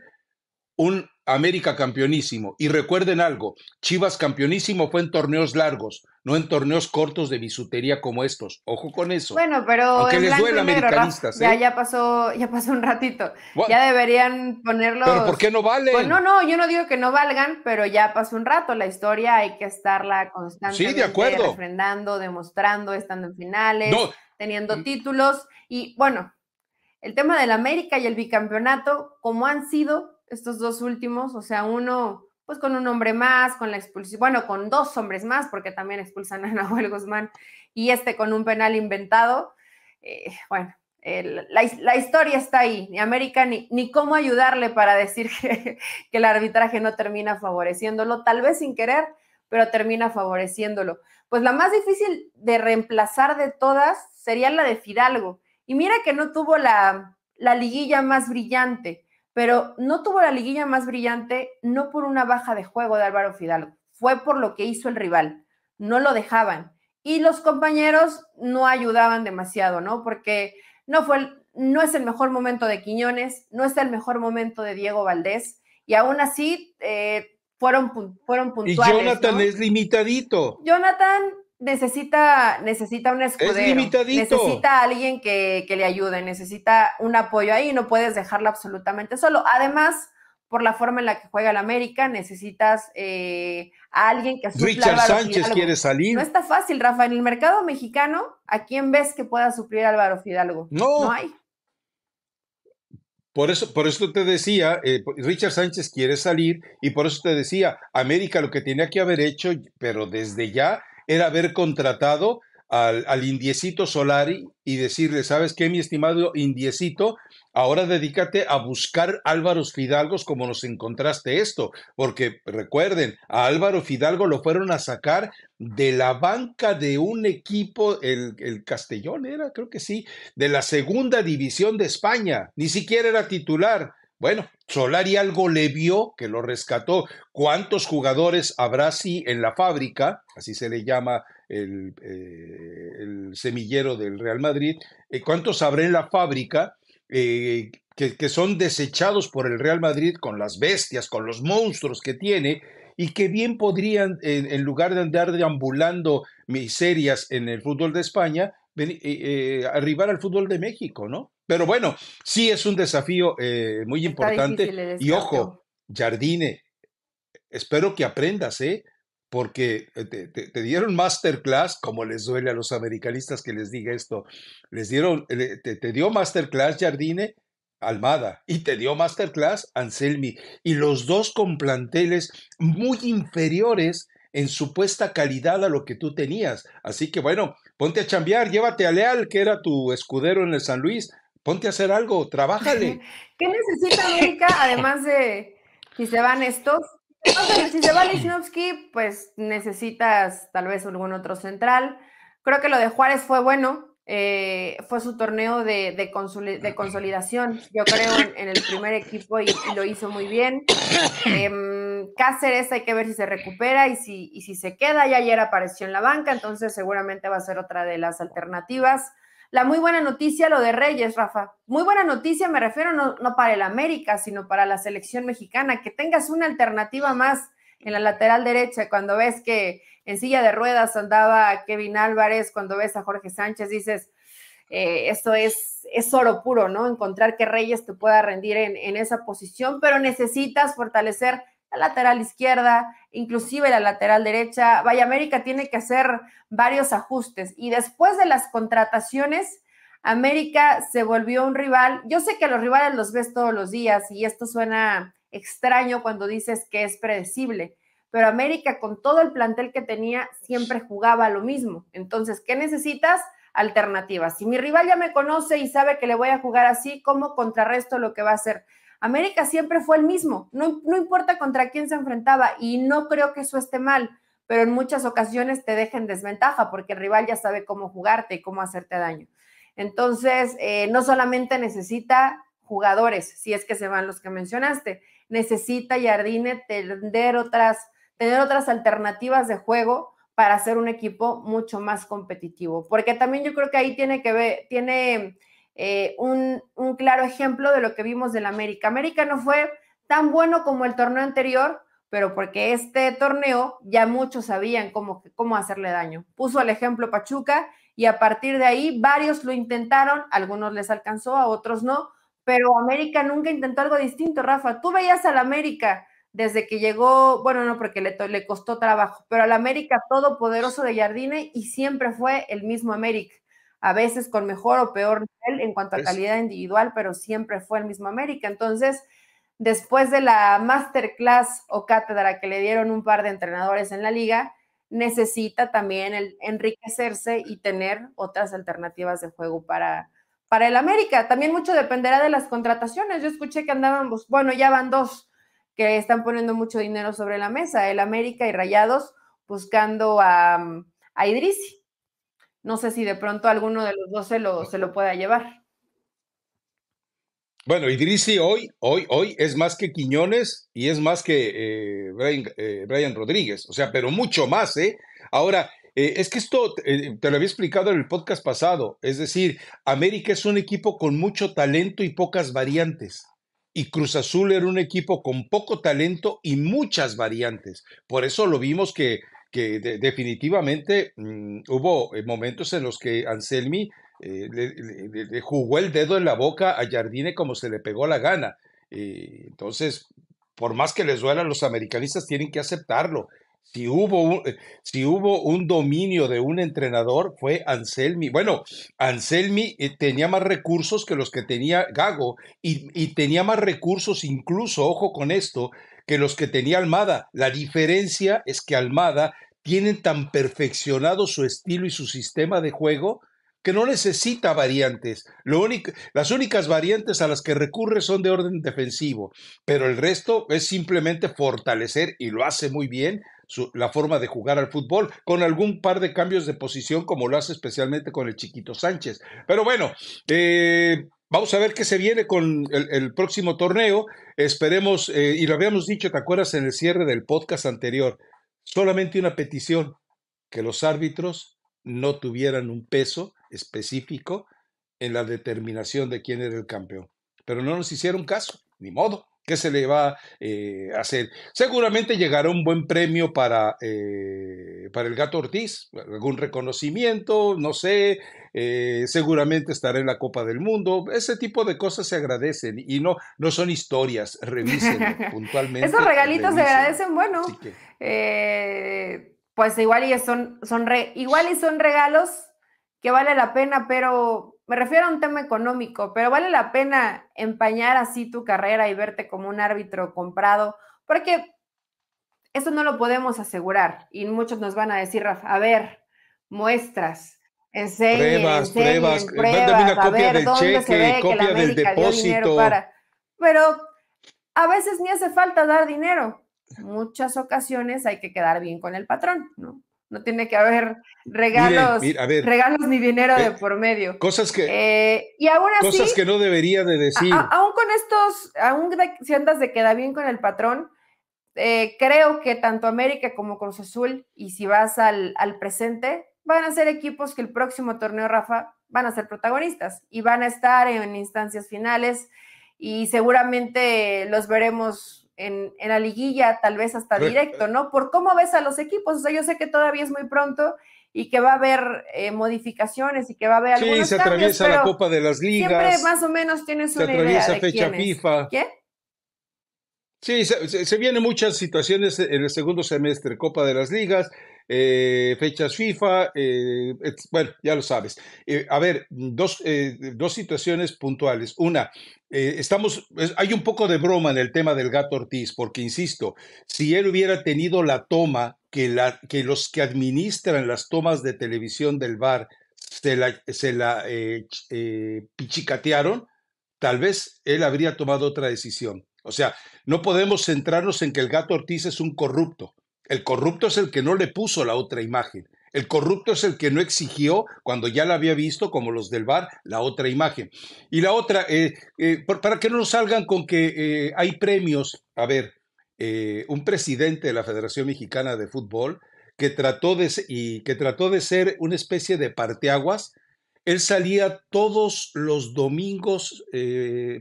un América campeonísimo. Y recuerden algo, Chivas campeonísimo fue en torneos largos, no en torneos cortos de bisutería como estos. Ojo con eso. Bueno, pero Aunque les duele americanistas. ya, ¿eh? ya pasó, ya pasó un ratito. Ya deberían ponerlos. ¿Pero por qué no valen? Pues no, no, yo no digo que no valgan, pero ya pasó un rato. La historia hay que estarla constantemente sí, de acuerdo. refrendando, demostrando, estando en finales, teniendo mm. títulos. Y bueno, el tema del América y el bicampeonato, como han sido estos dos últimos, o sea, uno pues con un hombre más, con la expulsión, bueno, con dos hombres más, porque también expulsan a Nahuel Guzmán, y este con un penal inventado. Eh, bueno, la, historia está ahí, ni América ni, ni cómo ayudarle para decir que, que, el arbitraje no termina favoreciéndolo, tal vez sin querer, pero termina favoreciéndolo. Pues la más difícil de reemplazar de todas sería la de Fidalgo. Y mira que no tuvo la, la liguilla más brillante, pero no tuvo la liguilla más brillante no por una baja de juego de Álvaro Fidalgo, fue por lo que hizo el rival, no lo dejaban. Y los compañeros no ayudaban demasiado, ¿no? Porque no fue no es el mejor momento de Quiñones, no es el mejor momento de Diego Valdés, y aún así eh, fueron, fueron puntuales. Y Jonathan es limitadito. Jonathan necesita, necesita un escudero. necesita a alguien que, le ayude, necesita un apoyo ahí, no puedes dejarlo absolutamente solo. Además, por la forma en la que juega el América, necesitas eh, a alguien que Richard Sánchez quiere salir. No está fácil, Rafa. En el mercado mexicano, ¿a quién ves que pueda suplir a Álvaro Fidalgo? No. No hay. Por eso, por eso te decía, eh, Richard Sánchez quiere salir y por eso te decía, América lo que tenía que haber hecho, pero desde ya, era haber contratado al, al indiecito Solari y decirle, ¿sabes qué, mi estimado indiecito? Ahora dedícate a buscar Álvaros Fidalgos como nos encontraste esto, porque recuerden, a Álvaro Fidalgo lo fueron a sacar de la banca de un equipo, el, el, Castellón era, creo que sí, de la segunda división de España, ni siquiera era titular. Bueno, Solari algo le vio que lo rescató. ¿Cuántos jugadores habrá sí en la fábrica? Así se le llama el, eh, el semillero del Real Madrid. Eh, ¿Cuántos habrá en la fábrica? Eh, que, son desechados por el Real Madrid con las bestias, con los monstruos que tiene, y que bien podrían, en lugar de andar deambulando miserias en el fútbol de España, eh, eh, arribar al fútbol de México, ¿no? Pero bueno, sí es un desafío eh, muy importante. Y ojo, Jardine, espero que aprendas, ¿eh? Porque te, te, te, dieron masterclass, como les duele a los americanistas que les diga esto, les dieron, te, te dio masterclass Jardine Almada y te dio masterclass Anselmi, y los dos con planteles muy inferiores en supuesta calidad a lo que tú tenías. Así que bueno, ponte a chambear, llévate a Leal, que era tu escudero en el San Luis, ponte a hacer algo, trabájale. ¿Qué necesita América, además de si se van estos? si se va Lichnowsky, pues necesitas tal vez algún otro central. Creo que lo de Juárez fue bueno, eh, fue su torneo de, de, de, consolidación, yo creo, en, el primer equipo y, y, lo hizo muy bien. Eh, Cáceres hay que ver si se recupera y si, y si se queda, ya ayer apareció en la banca, entonces seguramente va a ser otra de las alternativas. La muy buena noticia, lo de Reyes, Rafa. Muy buena noticia, me refiero no, no para el América, sino para la selección mexicana, que tengas una alternativa más en la lateral derecha, cuando ves que en silla de ruedas andaba Kevin Álvarez, cuando ves a Jorge Sánchez, dices, eh, esto es, es, oro puro, ¿no? Encontrar que Reyes te pueda rendir en, en, esa posición, pero necesitas fortalecer la lateral izquierda, inclusive la lateral derecha. Vaya, América tiene que hacer varios ajustes y después de las contrataciones, América se volvió un rival. Yo sé que los rivales los ves todos los días y esto suena extraño cuando dices que es predecible, pero América con todo el plantel que tenía siempre jugaba lo mismo. Entonces, ¿qué necesitas? Alternativas. Si mi rival ya me conoce y sabe que le voy a jugar así, ¿cómo contrarresto lo que va a hacer? América siempre fue el mismo, no, no importa contra quién se enfrentaba y no creo que eso esté mal, pero en muchas ocasiones te deja en desventaja porque el rival ya sabe cómo jugarte y cómo hacerte daño. Entonces, eh, no solamente necesita jugadores, si es que se van los que mencionaste, necesita Jardine tener otras, tener otras alternativas de juego para hacer un equipo mucho más competitivo. Porque también yo creo que ahí tiene que ver, tiene eh, un, claro ejemplo de lo que vimos del América. América no fue tan bueno como el torneo anterior, pero porque este torneo ya muchos sabían cómo, cómo hacerle daño. Puso el ejemplo Pachuca y a partir de ahí varios lo intentaron, algunos les alcanzó, a otros no, pero América nunca intentó algo distinto, Rafa. Tú veías al América desde que llegó, bueno, no porque le, le costó trabajo, pero al América todopoderoso de Jardine y siempre fue el mismo América. A veces con mejor o peor nivel en cuanto a calidad individual, pero siempre fue el mismo América. Entonces, después de la masterclass o cátedra que le dieron un par de entrenadores en la liga, necesita también el enriquecerse y tener otras alternativas de juego para, para el América. También mucho dependerá de las contrataciones. Yo escuché que andaban, bueno, ya van dos que están poniendo mucho dinero sobre la mesa, el América y Rayados buscando a, a Idrisi. No sé si de pronto alguno de los dos se lo, se lo pueda llevar. Bueno, Idrisi hoy, hoy, hoy es más que Quiñones y es más que eh, Brian, eh, Brian, Rodríguez, o sea, pero mucho más, ¿eh? Ahora, eh, es que esto te lo había explicado en el podcast pasado, es decir, América es un equipo con mucho talento y pocas variantes. Y Cruz Azul era un equipo con poco talento y muchas variantes. Por eso lo vimos que, que de, definitivamente mmm, hubo eh, momentos en los que Anselmi le, le, jugó el dedo en la boca a Jardine como se le pegó la gana. entonces, por más que les duela, los americanistas tienen que aceptarlo. Si hubo, un, eh, si hubo un dominio de un entrenador, fue Anselmi. Bueno, Anselmi eh, tenía más recursos que los que tenía Gago y tenía más recursos incluso, ojo con esto, que los que tenía Almada. La diferencia es que Almada tiene tan perfeccionado su estilo y su sistema de juego que no necesita variantes. Lo las únicas variantes a las que recurre son de orden defensivo, pero el resto es simplemente fortalecer, y lo hace muy bien, la forma de jugar al fútbol, con algún par de cambios de posición, como lo hace especialmente con el chiquito Sánchez. Pero bueno, eh, Vamos a ver qué se viene con el, próximo torneo. Esperemos, eh, y lo habíamos dicho, ¿te acuerdas en el cierre del podcast anterior? Solamente una petición, que los árbitros no tuvieran un peso específico en la determinación de quién era el campeón. Pero no nos hicieron caso, ni modo. ¿Qué se le va eh, a hacer? Seguramente llegará un buen premio para, eh, para el gato Ortiz, algún reconocimiento, no sé, eh, seguramente estará en la Copa del Mundo. Ese tipo de cosas se agradecen y no, no son historias, revisen puntualmente. Esos regalitos se agradecen, bueno, pues igual y son, son igual y son regalos que vale la pena, pero me refiero a un tema económico, pero vale la pena empañar así tu carrera y verte como un árbitro comprado, porque eso no lo podemos asegurar y muchos nos van a decir, Rafa, a ver, muestras, enseñen, pruebas, pruebas, pruebas a ver dónde se ve que la América dio dinero para. Pero a veces ni hace falta dar dinero. Muchas ocasiones hay que quedar bien con el patrón, ¿no? No tiene que haber regalos, regalos ni dinero de por medio. Cosas que, eh, y aún así, cosas que no debería de decir. aún con estos, aún si andas de queda bien con el patrón, eh, creo que tanto América como Cruz Azul, y si vas al, al presente, van a ser equipos que el próximo torneo, Rafa, van a ser protagonistas y van a estar en instancias finales y seguramente los veremos en, la liguilla, tal vez hasta directo, ¿no? Por cómo ves a los equipos. O sea, yo sé que todavía es muy pronto y que va a haber eh, modificaciones y que va a haber algunos Sí, se atraviesa la Copa de las Ligas. Siempre más o menos tienes una idea de fecha FIFA. ¿Qué? Sí, se, vienen muchas situaciones en el segundo semestre, Copa de las Ligas, eh, fechas FIFA, eh, bueno, ya lo sabes. Eh, a ver, dos, dos, situaciones puntuales. Una, estamos, hay un poco de broma en el tema del gato Ortiz, porque insisto, si él hubiera tenido la toma que, la, que los que administran las tomas de televisión del bar se la, se la pichicatearon, tal vez él habría tomado otra decisión. O sea, no podemos centrarnos en que el gato Ortiz es un corrupto. El corrupto es el que no le puso la otra imagen. El corrupto es el que no exigió, cuando ya la había visto, como los del bar, la otra imagen. Y la otra, eh, eh, para que no nos salgan con que eh, hay premios. A ver, un presidente de la Federación Mexicana de Fútbol que trató de, y que trató de ser una especie de parteaguas, él salía todos los domingos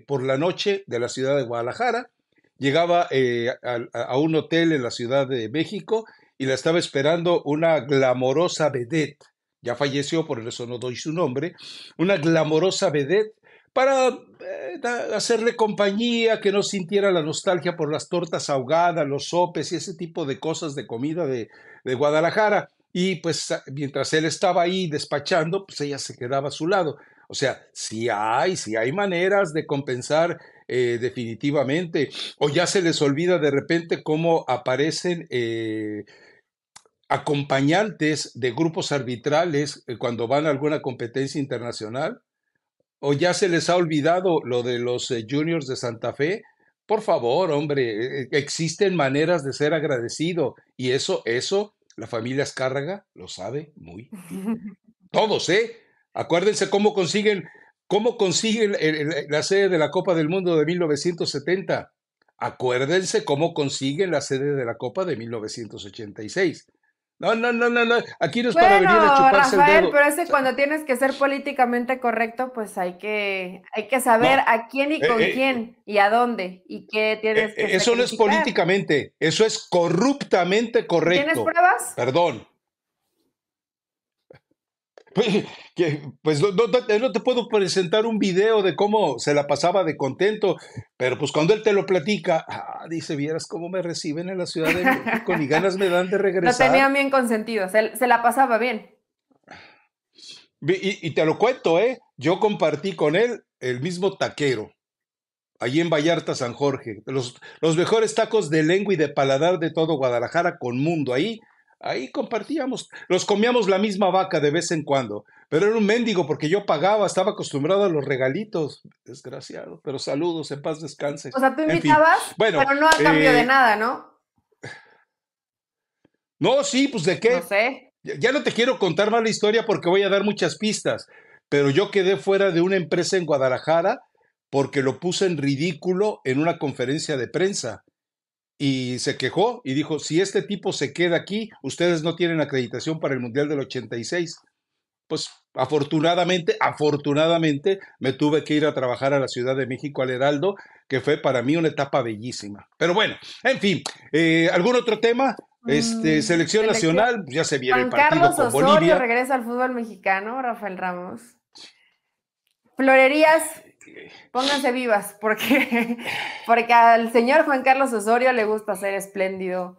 por la noche de la ciudad de Guadalajara llegaba eh, a, un hotel en la Ciudad de México y la estaba esperando una glamorosa vedette, ya falleció, por eso no doy su nombre, una glamorosa vedette para eh, hacerle compañía, que no sintiera la nostalgia por las tortas ahogadas, los sopes y ese tipo de cosas de comida de, Guadalajara. Y pues mientras él estaba ahí despachando, pues ella se quedaba a su lado. O sea, si hay, si hay maneras de compensar eh, definitivamente, o ya se les olvida de repente cómo aparecen eh, acompañantes de grupos arbitrales eh, cuando van a alguna competencia internacional, o ya se les ha olvidado lo de los juniors de Santa Fe. Por favor, hombre, existen maneras de ser agradecido y eso, eso, la familia Escárraga lo sabe muy bien. Todos, ¿eh? Acuérdense cómo consiguen ¿Cómo consiguen la sede de la Copa del Mundo de 1970? Acuérdense cómo consiguen la sede de la Copa de 1986. No, no, no, no, no. Aquí no es para venir a chuparse Rafael, el dedo. pero ese cuando tienes que ser políticamente correcto, pues hay que, hay que saber a quién y eh, con eh, quién y a dónde y qué tienes que Eso no es políticamente, eso es corruptamente correcto. ¿Tienes pruebas? Perdón. Pues, que, pues no, no, te puedo presentar un video de cómo se la pasaba de contento, pero pues cuando él te lo platica, ah, dice, vieras cómo me reciben en la Ciudad de México, ni ganas me dan de regresar. Lo tenía bien consentido, se, se la pasaba bien. Y, y, te lo cuento, ¿eh? Yo compartí con él el mismo taquero, allí en Vallarta, San Jorge, los, los mejores tacos de lengua y de paladar de todo Guadalajara con mundo, ahí Ahí compartíamos, los comíamos la misma vaca de vez en cuando, pero era un mendigo porque yo pagaba, estaba acostumbrado a los regalitos, desgraciado, pero saludos, en paz descanse. O sea, tú invitabas, bueno, pero no a cambio de eh, nada, ¿no? No, sí, pues de qué. No sé. Ya no te quiero contar más la historia porque voy a dar muchas pistas, pero yo quedé fuera de una empresa en Guadalajara porque lo puse en ridículo en una conferencia de prensa y se quejó y dijo, si este tipo se queda aquí, ustedes no tienen acreditación para el Mundial del 86. Pues afortunadamente, afortunadamente me tuve que ir a trabajar a la Ciudad de México, al Heraldo, que fue para mí una etapa bellísima. Pero bueno, en fin, eh, ¿algún otro tema? Este, mm, selección, nacional, ya se viene el partido Carlos Osorio regresa al fútbol mexicano, Rafael Ramos. Florerías, Pónganse vivas, porque, porque al señor Juan Carlos Osorio le gusta ser espléndido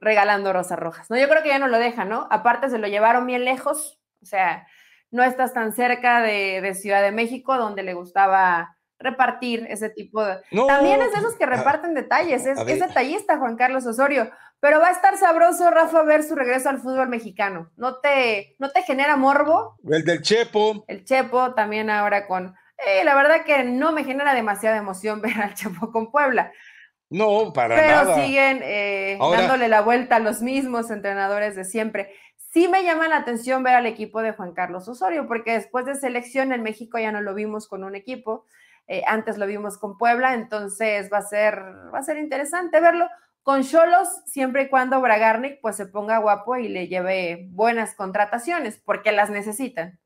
regalando rosas rojas. No, yo creo que ya no lo deja, ¿no? Aparte se lo llevaron bien lejos, o sea, no estás tan cerca de, Ciudad de México, donde le gustaba repartir ese tipo de... También es de esos que reparten detalles, es, es, detallista Juan Carlos Osorio, pero va a estar sabroso, Rafa, ver su regreso al fútbol mexicano. ¿No te, no te genera morbo? El del Chepo. El Chepo también ahora con, eh, la verdad que no me genera demasiada emoción ver al Chapo con Puebla. No, para nada. Pero siguen eh, dándole la vuelta a los mismos entrenadores de siempre. Sí me llama la atención ver al equipo de Juan Carlos Osorio, porque después de selección en México ya no lo vimos con un equipo, eh, antes lo vimos con Puebla, entonces va a ser, va a ser interesante verlo con Cholos, siempre y cuando Bragarnik pues se ponga guapo y le lleve buenas contrataciones, porque las necesitan.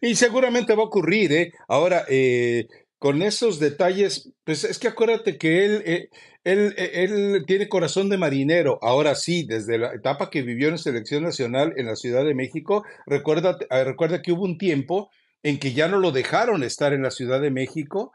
Y seguramente va a ocurrir, ¿eh? Ahora, eh, con esos detalles, pues es que acuérdate que él, eh, él, eh, él, tiene corazón de marinero. Ahora sí, desde la etapa que vivió en selección nacional en la Ciudad de México, recuerda, recuerda que hubo un tiempo en que ya no lo dejaron estar en la Ciudad de México.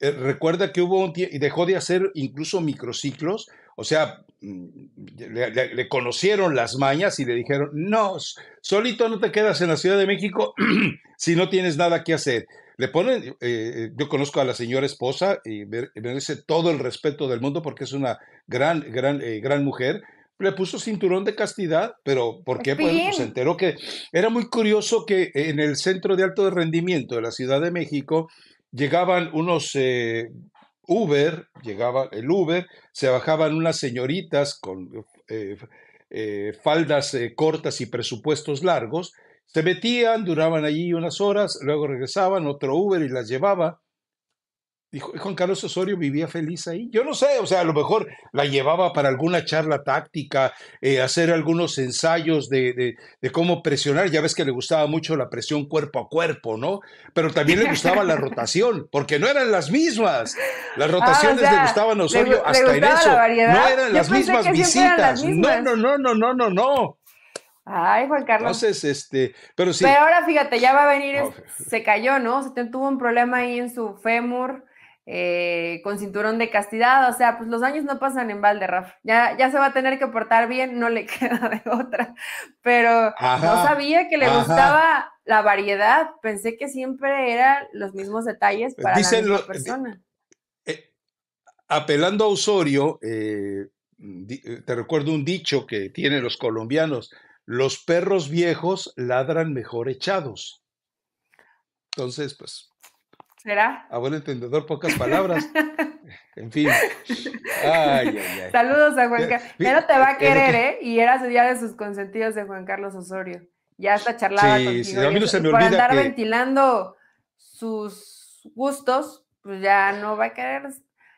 recuerda que hubo un tiempo, y dejó de hacer incluso microciclos, o sea, le, conocieron las mañas y le dijeron, no, solito no te quedas en la Ciudad de México si no tienes nada que hacer. Le ponen, eh, yo conozco a la señora esposa y merece todo el respeto del mundo porque es una gran, gran, eh, gran mujer. Le puso cinturón de castidad, pero ¿por qué? Pues, se enteró que era muy curioso que en el centro de alto rendimiento de la Ciudad de México llegaban unos eh, Uber, llegaba el Uber, se bajaban unas señoritas con eh, eh, faldas eh, cortas y presupuestos largos, se metían, duraban allí unas horas, luego regresaban, otro Uber y las llevaba. Y Juan Carlos Osorio vivía feliz ahí. Yo no sé, o sea, a lo mejor la llevaba para alguna charla táctica, eh, hacer algunos ensayos de, cómo presionar. Ya ves que le gustaba mucho la presión cuerpo a cuerpo, ¿no? Pero también le gustaba la rotación, porque no eran las mismas. Las ah, rotaciones le gustaban a Osorio hasta en eso. No eran las mismas visitas. No, no, no, no, no, no, no. Ay, Juan Carlos. Entonces, este, pero sí. Pero ahora fíjate, ya va a venir, se cayó, ¿no? Se tuvo un problema ahí en su fémur eh, con cinturón de castidad, o sea, pues los años no pasan en balde, Rafa. Ya, ya se va a tener que portar bien, no le queda de otra. Pero no sabía que le gustaba la variedad, pensé que siempre eran los mismos detalles para la misma persona. Eh, apelando a Osorio, eh, te recuerdo un dicho que tienen los colombianos, los perros viejos ladran mejor echados. Entonces, pues ¿Será? A buen entendedor, pocas palabras. en fin. Saludos a Juan Carlos. Pero te va a querer, ¿eh? Y era ya de sus consentidos de Juan Carlos Osorio. Ya está charlada contigo. Sí, a mí no se me por andar ventilando sus gustos, pues ya no va a querer.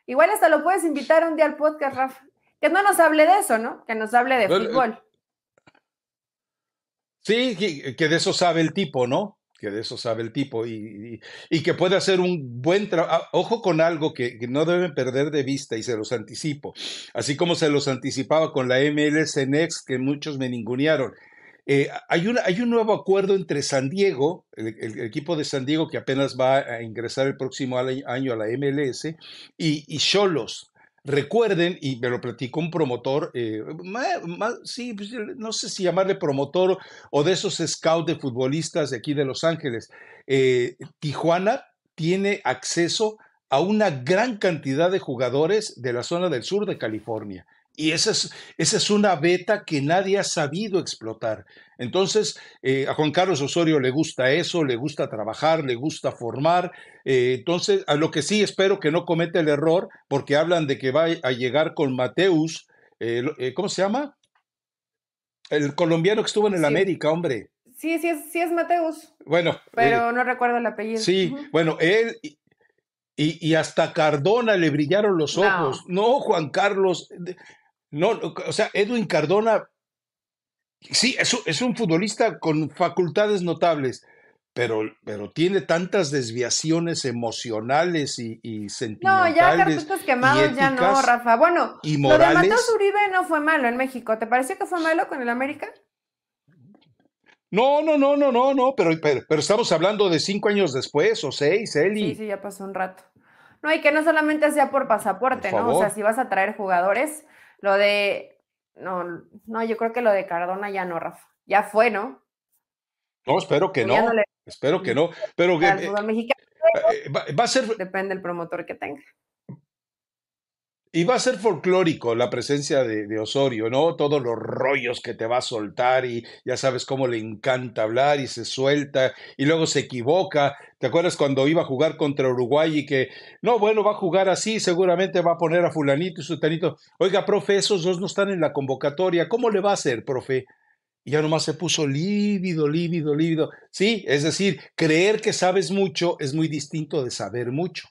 Igual hasta lo puedes invitar un día al podcast, Rafa. Que no nos hable de eso, ¿no? Que nos hable de fútbol. Sí, que de eso sabe el tipo, ¿no? Que de eso sabe el tipo y, que puede hacer un buen trabajo. Ah, ojo con algo que, no deben perder de vista y se los anticipo, así como se los anticipaba con la MLS Next, que muchos me ningunearon. eh, hay, hay un nuevo acuerdo entre San Diego, el, equipo de San Diego que apenas va a ingresar el próximo año a la MLS, y Cholos. Recuerden, y me lo platicó un promotor, eh, sí, pues, no sé si llamarle promotor o de esos scouts de futbolistas de aquí de Los Ángeles. Eh, Tijuana tiene acceso a una gran cantidad de jugadores de la zona del sur de California. Y esa es, esa es una beta que nadie ha sabido explotar. Entonces, eh, a Juan Carlos Osorio le gusta eso, le gusta trabajar, le gusta formar. Eh, entonces, a lo que sí espero que no cometa el error, porque hablan de que va a llegar con Mateus, eh, ¿cómo se llama? El colombiano que estuvo en el América, hombre. Sí, sí es, sí es Mateus. Bueno. Pero no recuerdo el apellido. Sí, bueno, él y, hasta Cardona le brillaron los ojos. no Juan Carlos. No, o sea, Edwin Cardona, sí, es, es un futbolista con facultades notables, pero, pero tiene tantas desviaciones emocionales y, y sentimentales. No, ya cartuchos quemados ya no, Rafa. Bueno, y lo de Matos Uribe no fue malo en México. ¿Te pareció que fue malo con el América? No, no, no, no, no, no, pero, pero, pero, estamos hablando de cinco años después o seis, Eli. Sí, sí, ya pasó un rato. No, y que no solamente sea por pasaporte, ¿no? O sea, si vas a traer jugadores, lo de, no, no, yo creo que lo de Cardona ya no, Rafa. Ya fue, ¿no? No, espero que no. Espero que no. Pero eh, eh, va, a ser. Depende del promotor que tenga. Y va a ser folclórico la presencia de, Osorio, ¿no? Todos los rollos que te va a soltar y ya sabes cómo le encanta hablar y se suelta y luego se equivoca. ¿Te acuerdas cuando iba a jugar contra Uruguay y que, no, bueno, va a jugar así, seguramente va a poner a fulanito y sutanito. Oiga, profe, esos dos no están en la convocatoria. ¿Cómo le va a hacer, profe? Y ya nomás se puso lívido, lívido, lívido. Sí, es decir, creer que sabes mucho es muy distinto de saber mucho.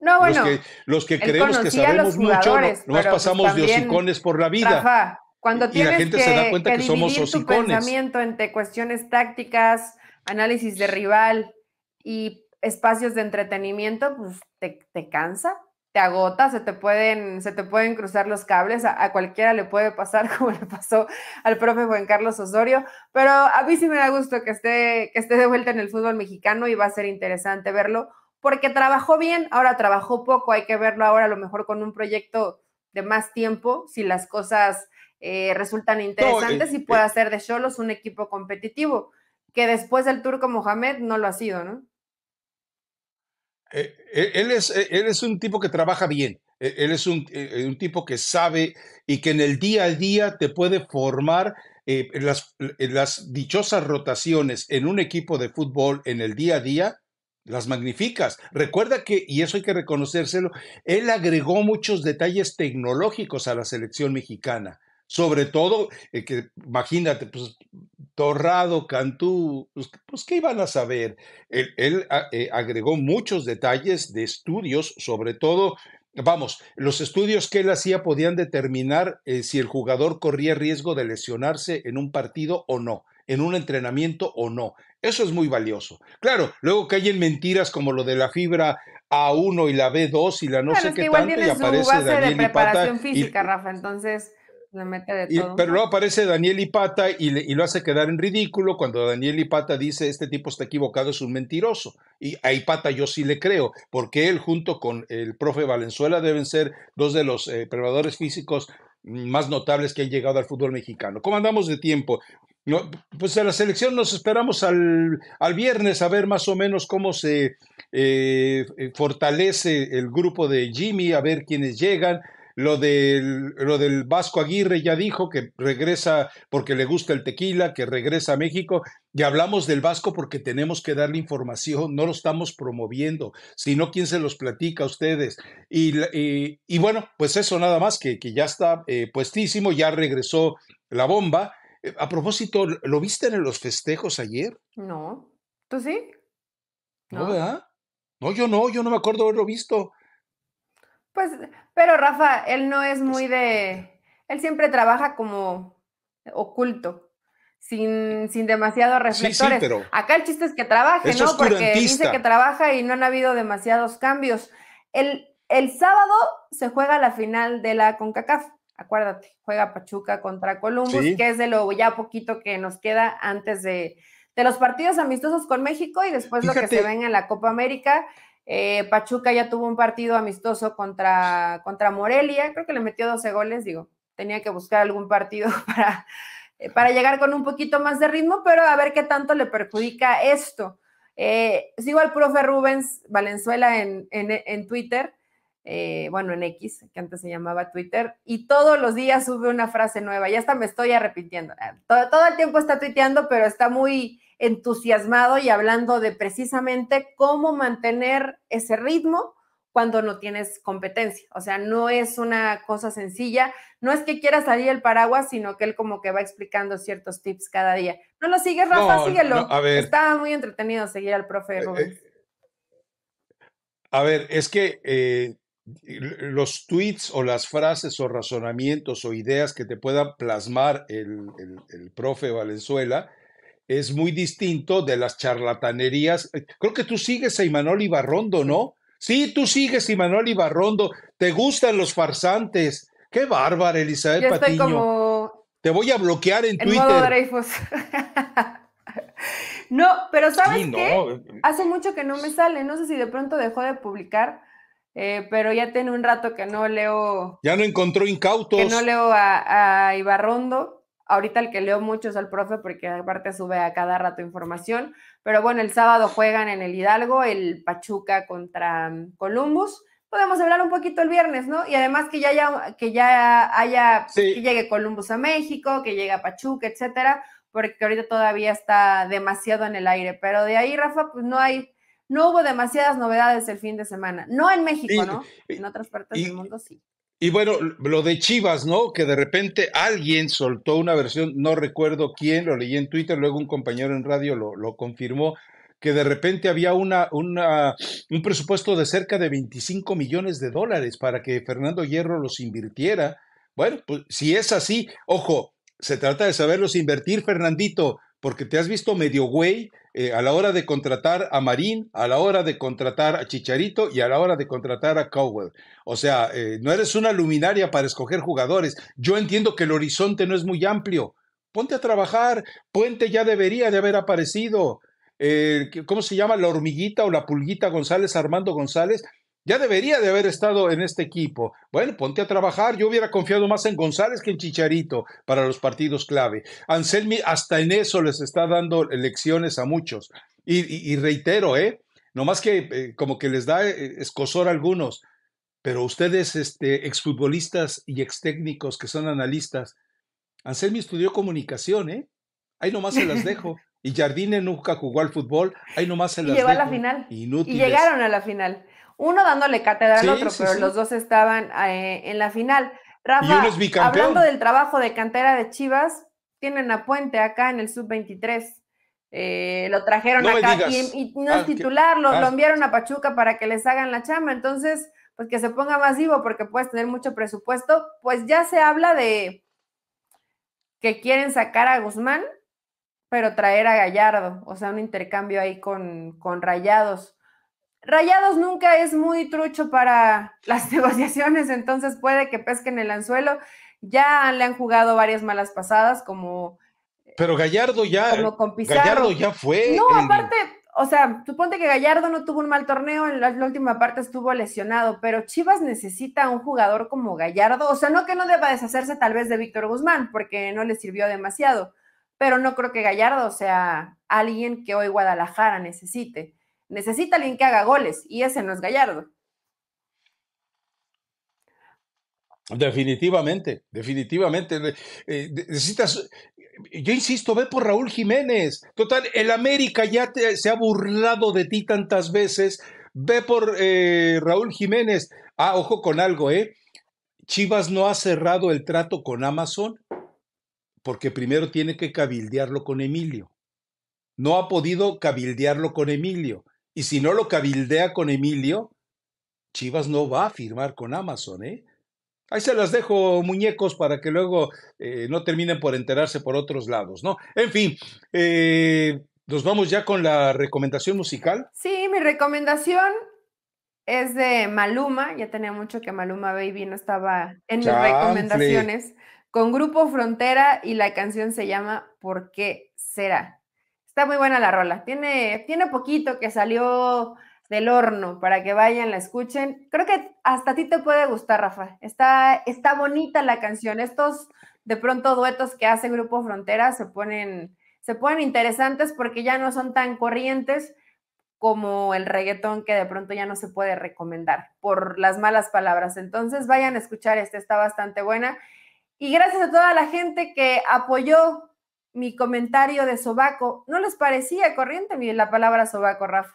No, bueno. Los que, creemos que sabemos mucho, no, nos pues pasamos de hocicones por la vida. cuando tienes y la gente que, se da cuenta que, somos hocicones. tu pensamiento entre cuestiones tácticas, análisis de rival y espacios de entretenimiento, pues te, te cansa, te agota, se te pueden, se te pueden cruzar los cables, a, cualquiera le puede pasar, como le pasó al profe Juan Carlos Osorio, pero a mí sí me da gusto que esté, que esté de vuelta en el fútbol mexicano y va a ser interesante verlo porque trabajó bien, ahora trabajó poco, hay que verlo ahora a lo mejor con un proyecto de más tiempo, si las cosas eh, resultan interesantes y eh, puede eh hacer de Cholos un equipo competitivo, que después del Turco Mohamed no lo ha sido, ¿no? él, es, él es un tipo que trabaja bien, él es un, un, tipo que sabe y que en el día a día te puede formar las, las dichosas rotaciones en un equipo de fútbol en el día a día las magnificas. Recuerda que, y eso hay que reconocérselo, él agregó muchos detalles tecnológicos a la selección mexicana. Sobre todo, eh, que imagínate, pues Torrado, Cantú, pues, pues ¿qué iban a saber? Él, ah, eh, agregó muchos detalles de estudios, sobre todo Vamos, los estudios que él hacía podían determinar eh, si el jugador corría riesgo de lesionarse en un partido o no, en un entrenamiento o no. Eso es muy valioso. Claro, luego que hay mentiras como lo de la fibra A1 y la B2 y la no sé qué tanto y aparece base Daniel de preparación física, Rafa, entonces le mete de todo. pero luego aparece Daniel Ipata y, y, lo hace quedar en ridículo cuando Daniel Ipata dice este tipo está equivocado, es un mentiroso. Y a Ipata yo sí le creo, porque él junto con el profe Valenzuela deben ser dos de los eh, preparadores físicos más notables que han llegado al fútbol mexicano. ¿Cómo andamos de tiempo? Pues a la selección nos esperamos al, al, viernes a ver más o menos cómo se eh, fortalece el grupo de Jimmy, a ver quiénes llegan. Lo del, lo del Vasco Aguirre ya dijo que regresa porque le gusta el tequila, que regresa a México. Y hablamos del Vasco porque tenemos que darle información, no lo estamos promoviendo, sino quién se los platica a ustedes. Y, y, bueno, pues eso nada más, que, que ya está eh, puestísimo, ya regresó la bomba eh, a propósito, ¿lo viste en los festejos ayer? No. ¿Tú sí? No, ¿verdad? No, yo no, yo no me acuerdo haberlo visto. Pues, pero Rafa, él no es muy de. Él siempre trabaja como oculto, sin, sin demasiados reflectores. Sí, pero Acá el chiste es que trabaje, ¿no? Porque dice que trabaja y no han habido demasiados cambios. El, el sábado se juega la final de la CONCACAF acuérdate, juega Pachuca contra Columbus, que es de lo ya poquito que nos queda antes de, los partidos amistosos con México y después lo que se venga en la Copa América. Eh, Pachuca ya tuvo un partido amistoso contra, contra Morelia, creo que le metió 12 goles, digo, tenía que buscar algún partido para, eh, para llegar con un poquito más de ritmo, pero a ver qué tanto le perjudica esto. Eh, sigo al profe Rubens Valenzuela en, en Twitter eh, bueno, en X, que antes se llamaba Twitter, y todos los días sube una frase nueva. Ya hasta me estoy arrepintiendo. Ah, todo, el tiempo está tuiteando, pero está muy entusiasmado y hablando de precisamente cómo mantener ese ritmo cuando no tienes competencia. O sea, no es una cosa sencilla. No es que quiera salir el paraguas, sino que él como que va explicando ciertos tips cada día. ¿No lo sigues, Rafa? Síguelo. Está muy entretenido seguir al profe eh, Rubens. Eh, a ver, es que los tweets o las frases o razonamientos o ideas que te pueda plasmar el, profe Valenzuela es muy distinto de las charlatanerías. Creo que tú sigues a Imanol Ibarrondo, ¿no? Sí, tú sigues a Imanol Ibarrondo. Te gustan los farsantes. Qué bárbara, Elizabeth Patiño. Te voy a bloquear en, Twitter. no, pero ¿sabes qué? Hace mucho que no me sale. No sé si de pronto dejó de publicar eh, pero ya tiene un rato que no leo. Ya no encontró incautos. Que no leo a, Ibarrondo. Ahorita el que leo mucho es al profe, porque aparte sube a cada rato información. Pero bueno, el sábado juegan en el Hidalgo, el Pachuca contra mm, Columbus. Podemos hablar un poquito el viernes, ¿no? Y además que ya haya, que ya haya, que llegue Columbus a México, que llegue a Pachuca, etcétera, porque ahorita todavía está demasiado en el aire. Pero de ahí, Rafa, pues no hay, no hubo demasiadas novedades el fin de semana. No en México, ¿no? En otras partes del mundo sí. Y bueno, lo de Chivas, ¿no? Que de repente alguien soltó una versión, no recuerdo quién, lo leí en Twitter, luego un compañero en radio lo, confirmó, que de repente había una, una, un presupuesto de cerca de 25 millones de dólares para que Fernando Hierro los invirtiera. Bueno, pues si es así, ojo, se trata de saberlos invertir, Fernandito, porque te has visto medio güey eh, a la hora de contratar a Marín, a la hora de contratar a Chicharito y a la hora de contratar a Cowell. O sea, eh, no eres una luminaria para escoger jugadores. Yo entiendo que el horizonte no es muy amplio. Ponte a trabajar. Puente ya debería de haber aparecido. Eh, ¿Cómo se llama? La hormiguita o la pulguita González, Armando González. Ya debería de haber estado en este equipo. Bueno, ponte a trabajar. Yo hubiera confiado más en González que en Chicharito para los partidos clave. Anselmi hasta en eso les está dando lecciones a muchos. Y, reitero, ¿eh? Nomás que eh, como que les da eh, escosor a algunos. Pero ustedes, este, exfutbolistas y extécnicos que son analistas, Anselmi estudió comunicación, ¿eh? Ahí nomás se las dejo. Y Jardine nunca jugó al fútbol, ahí nomás se las y llegó a la final. Y llegaron a la final uno dándole cátedra al otro, pero los dos estaban eh, en la final. Rafa, hablando del trabajo de cantera de Chivas, tienen a Puente acá en el sub-23. Eh, lo trajeron acá y, no es ah, titular, lo, ah. enviaron a Pachuca para que les hagan la chama. Entonces, pues que se ponga más vivo porque puedes tener mucho presupuesto. Pues ya se habla de que quieren sacar a Guzmán, pero traer a Gallardo, o sea, un intercambio ahí con, con Rayados. Rayados nunca es muy trucho para las negociaciones, entonces puede que pesquen el anzuelo. Ya le han jugado varias malas pasadas, como. Pero Gallardo ya. Gallardo ya fue. No, aparte, o sea, suponte que Gallardo no tuvo un mal torneo, en la, última parte estuvo lesionado, pero Chivas necesita un jugador como Gallardo. O sea, no que no deba deshacerse tal vez de Víctor Guzmán, porque no le sirvió demasiado, pero no creo que Gallardo sea alguien que hoy Guadalajara necesite necesita alguien que haga goles y ese no es Gallardo. Definitivamente, definitivamente. Eh, necesitas, yo insisto, ve por Raúl Jiménez. Total, el América ya se ha burlado de ti tantas veces. Ve por eh, Raúl Jiménez. Ah, ojo con algo, ¿eh? Chivas no ha cerrado el trato con Amazon porque primero tiene que cabildearlo con Emilio. No ha podido cabildearlo con Emilio. Y si no lo cabildea con Emilio, Chivas no va a firmar con Amazon, ¿eh? Ahí se las dejo, muñecos, para que luego eh, no terminen por enterarse por otros lados, ¿no? En fin, eh, nos vamos ya con la recomendación musical. Sí, mi recomendación es de Maluma, ya tenía mucho que Maluma Baby no estaba en mis recomendaciones, con Grupo Frontera y la canción se llama ¿Por qué será? Está muy buena la rola, tiene, tiene poquito que salió del horno para que vayan, la escuchen. Creo que hasta a ti te puede gustar, Rafa. Está, está bonita la canción. Estos de pronto duetos que hace Grupo Frontera se ponen, se ponen interesantes porque ya no son tan corrientes como el reggaetón que de pronto ya no se puede recomendar por las malas palabras. Entonces vayan a escuchar esta, está bastante buena. Y gracias a toda la gente que apoyó mi comentario de sobaco. ¿No les parecía corriente la palabra sobaco, Rafa?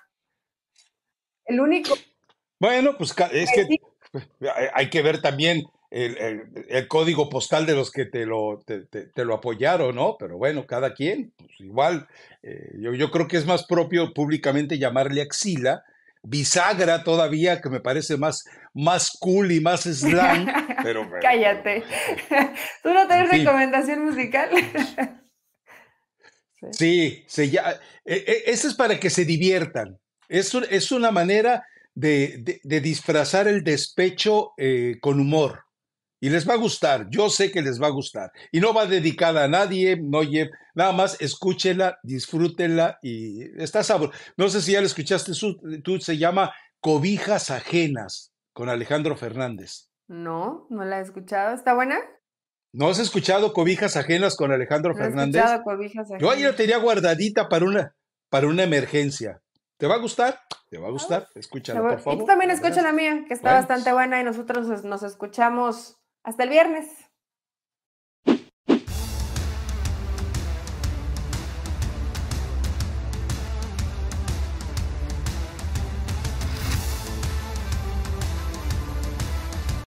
El único. Bueno, pues es que hay que ver también el, código postal de los que te lo, te, lo apoyaron, ¿no? Pero bueno, cada quien, pues igual, eh, yo, creo que es más propio públicamente llamarle axila, bisagra todavía, que me parece más, más cool y más slang, pero... Cállate. ¿Tú no tienes recomendación musical? sí, se ya, e, e, eso es para que se diviertan. Es, es una manera de, disfrazar el despecho eh, con humor. Y les va a gustar, yo sé que les va a gustar. Y no va dedicada a nadie, no nada más escúchela, disfrútenla y está sabor. No sé si ya lo escuchaste, tú se llama Cobijas Ajenas con Alejandro Fernández. No, no la he escuchado. ¿Está buena? ¿No has escuchado Cobijas Ajenas con Alejandro Fernández? He cobijas ajenas. Yo ahí la tenía guardadita para una, para una emergencia. ¿Te va a gustar? ¿Te va a gustar? Escúchala, por favor. Y tú también escucha la mía, que está bastante buena y nosotros nos escuchamos hasta el viernes.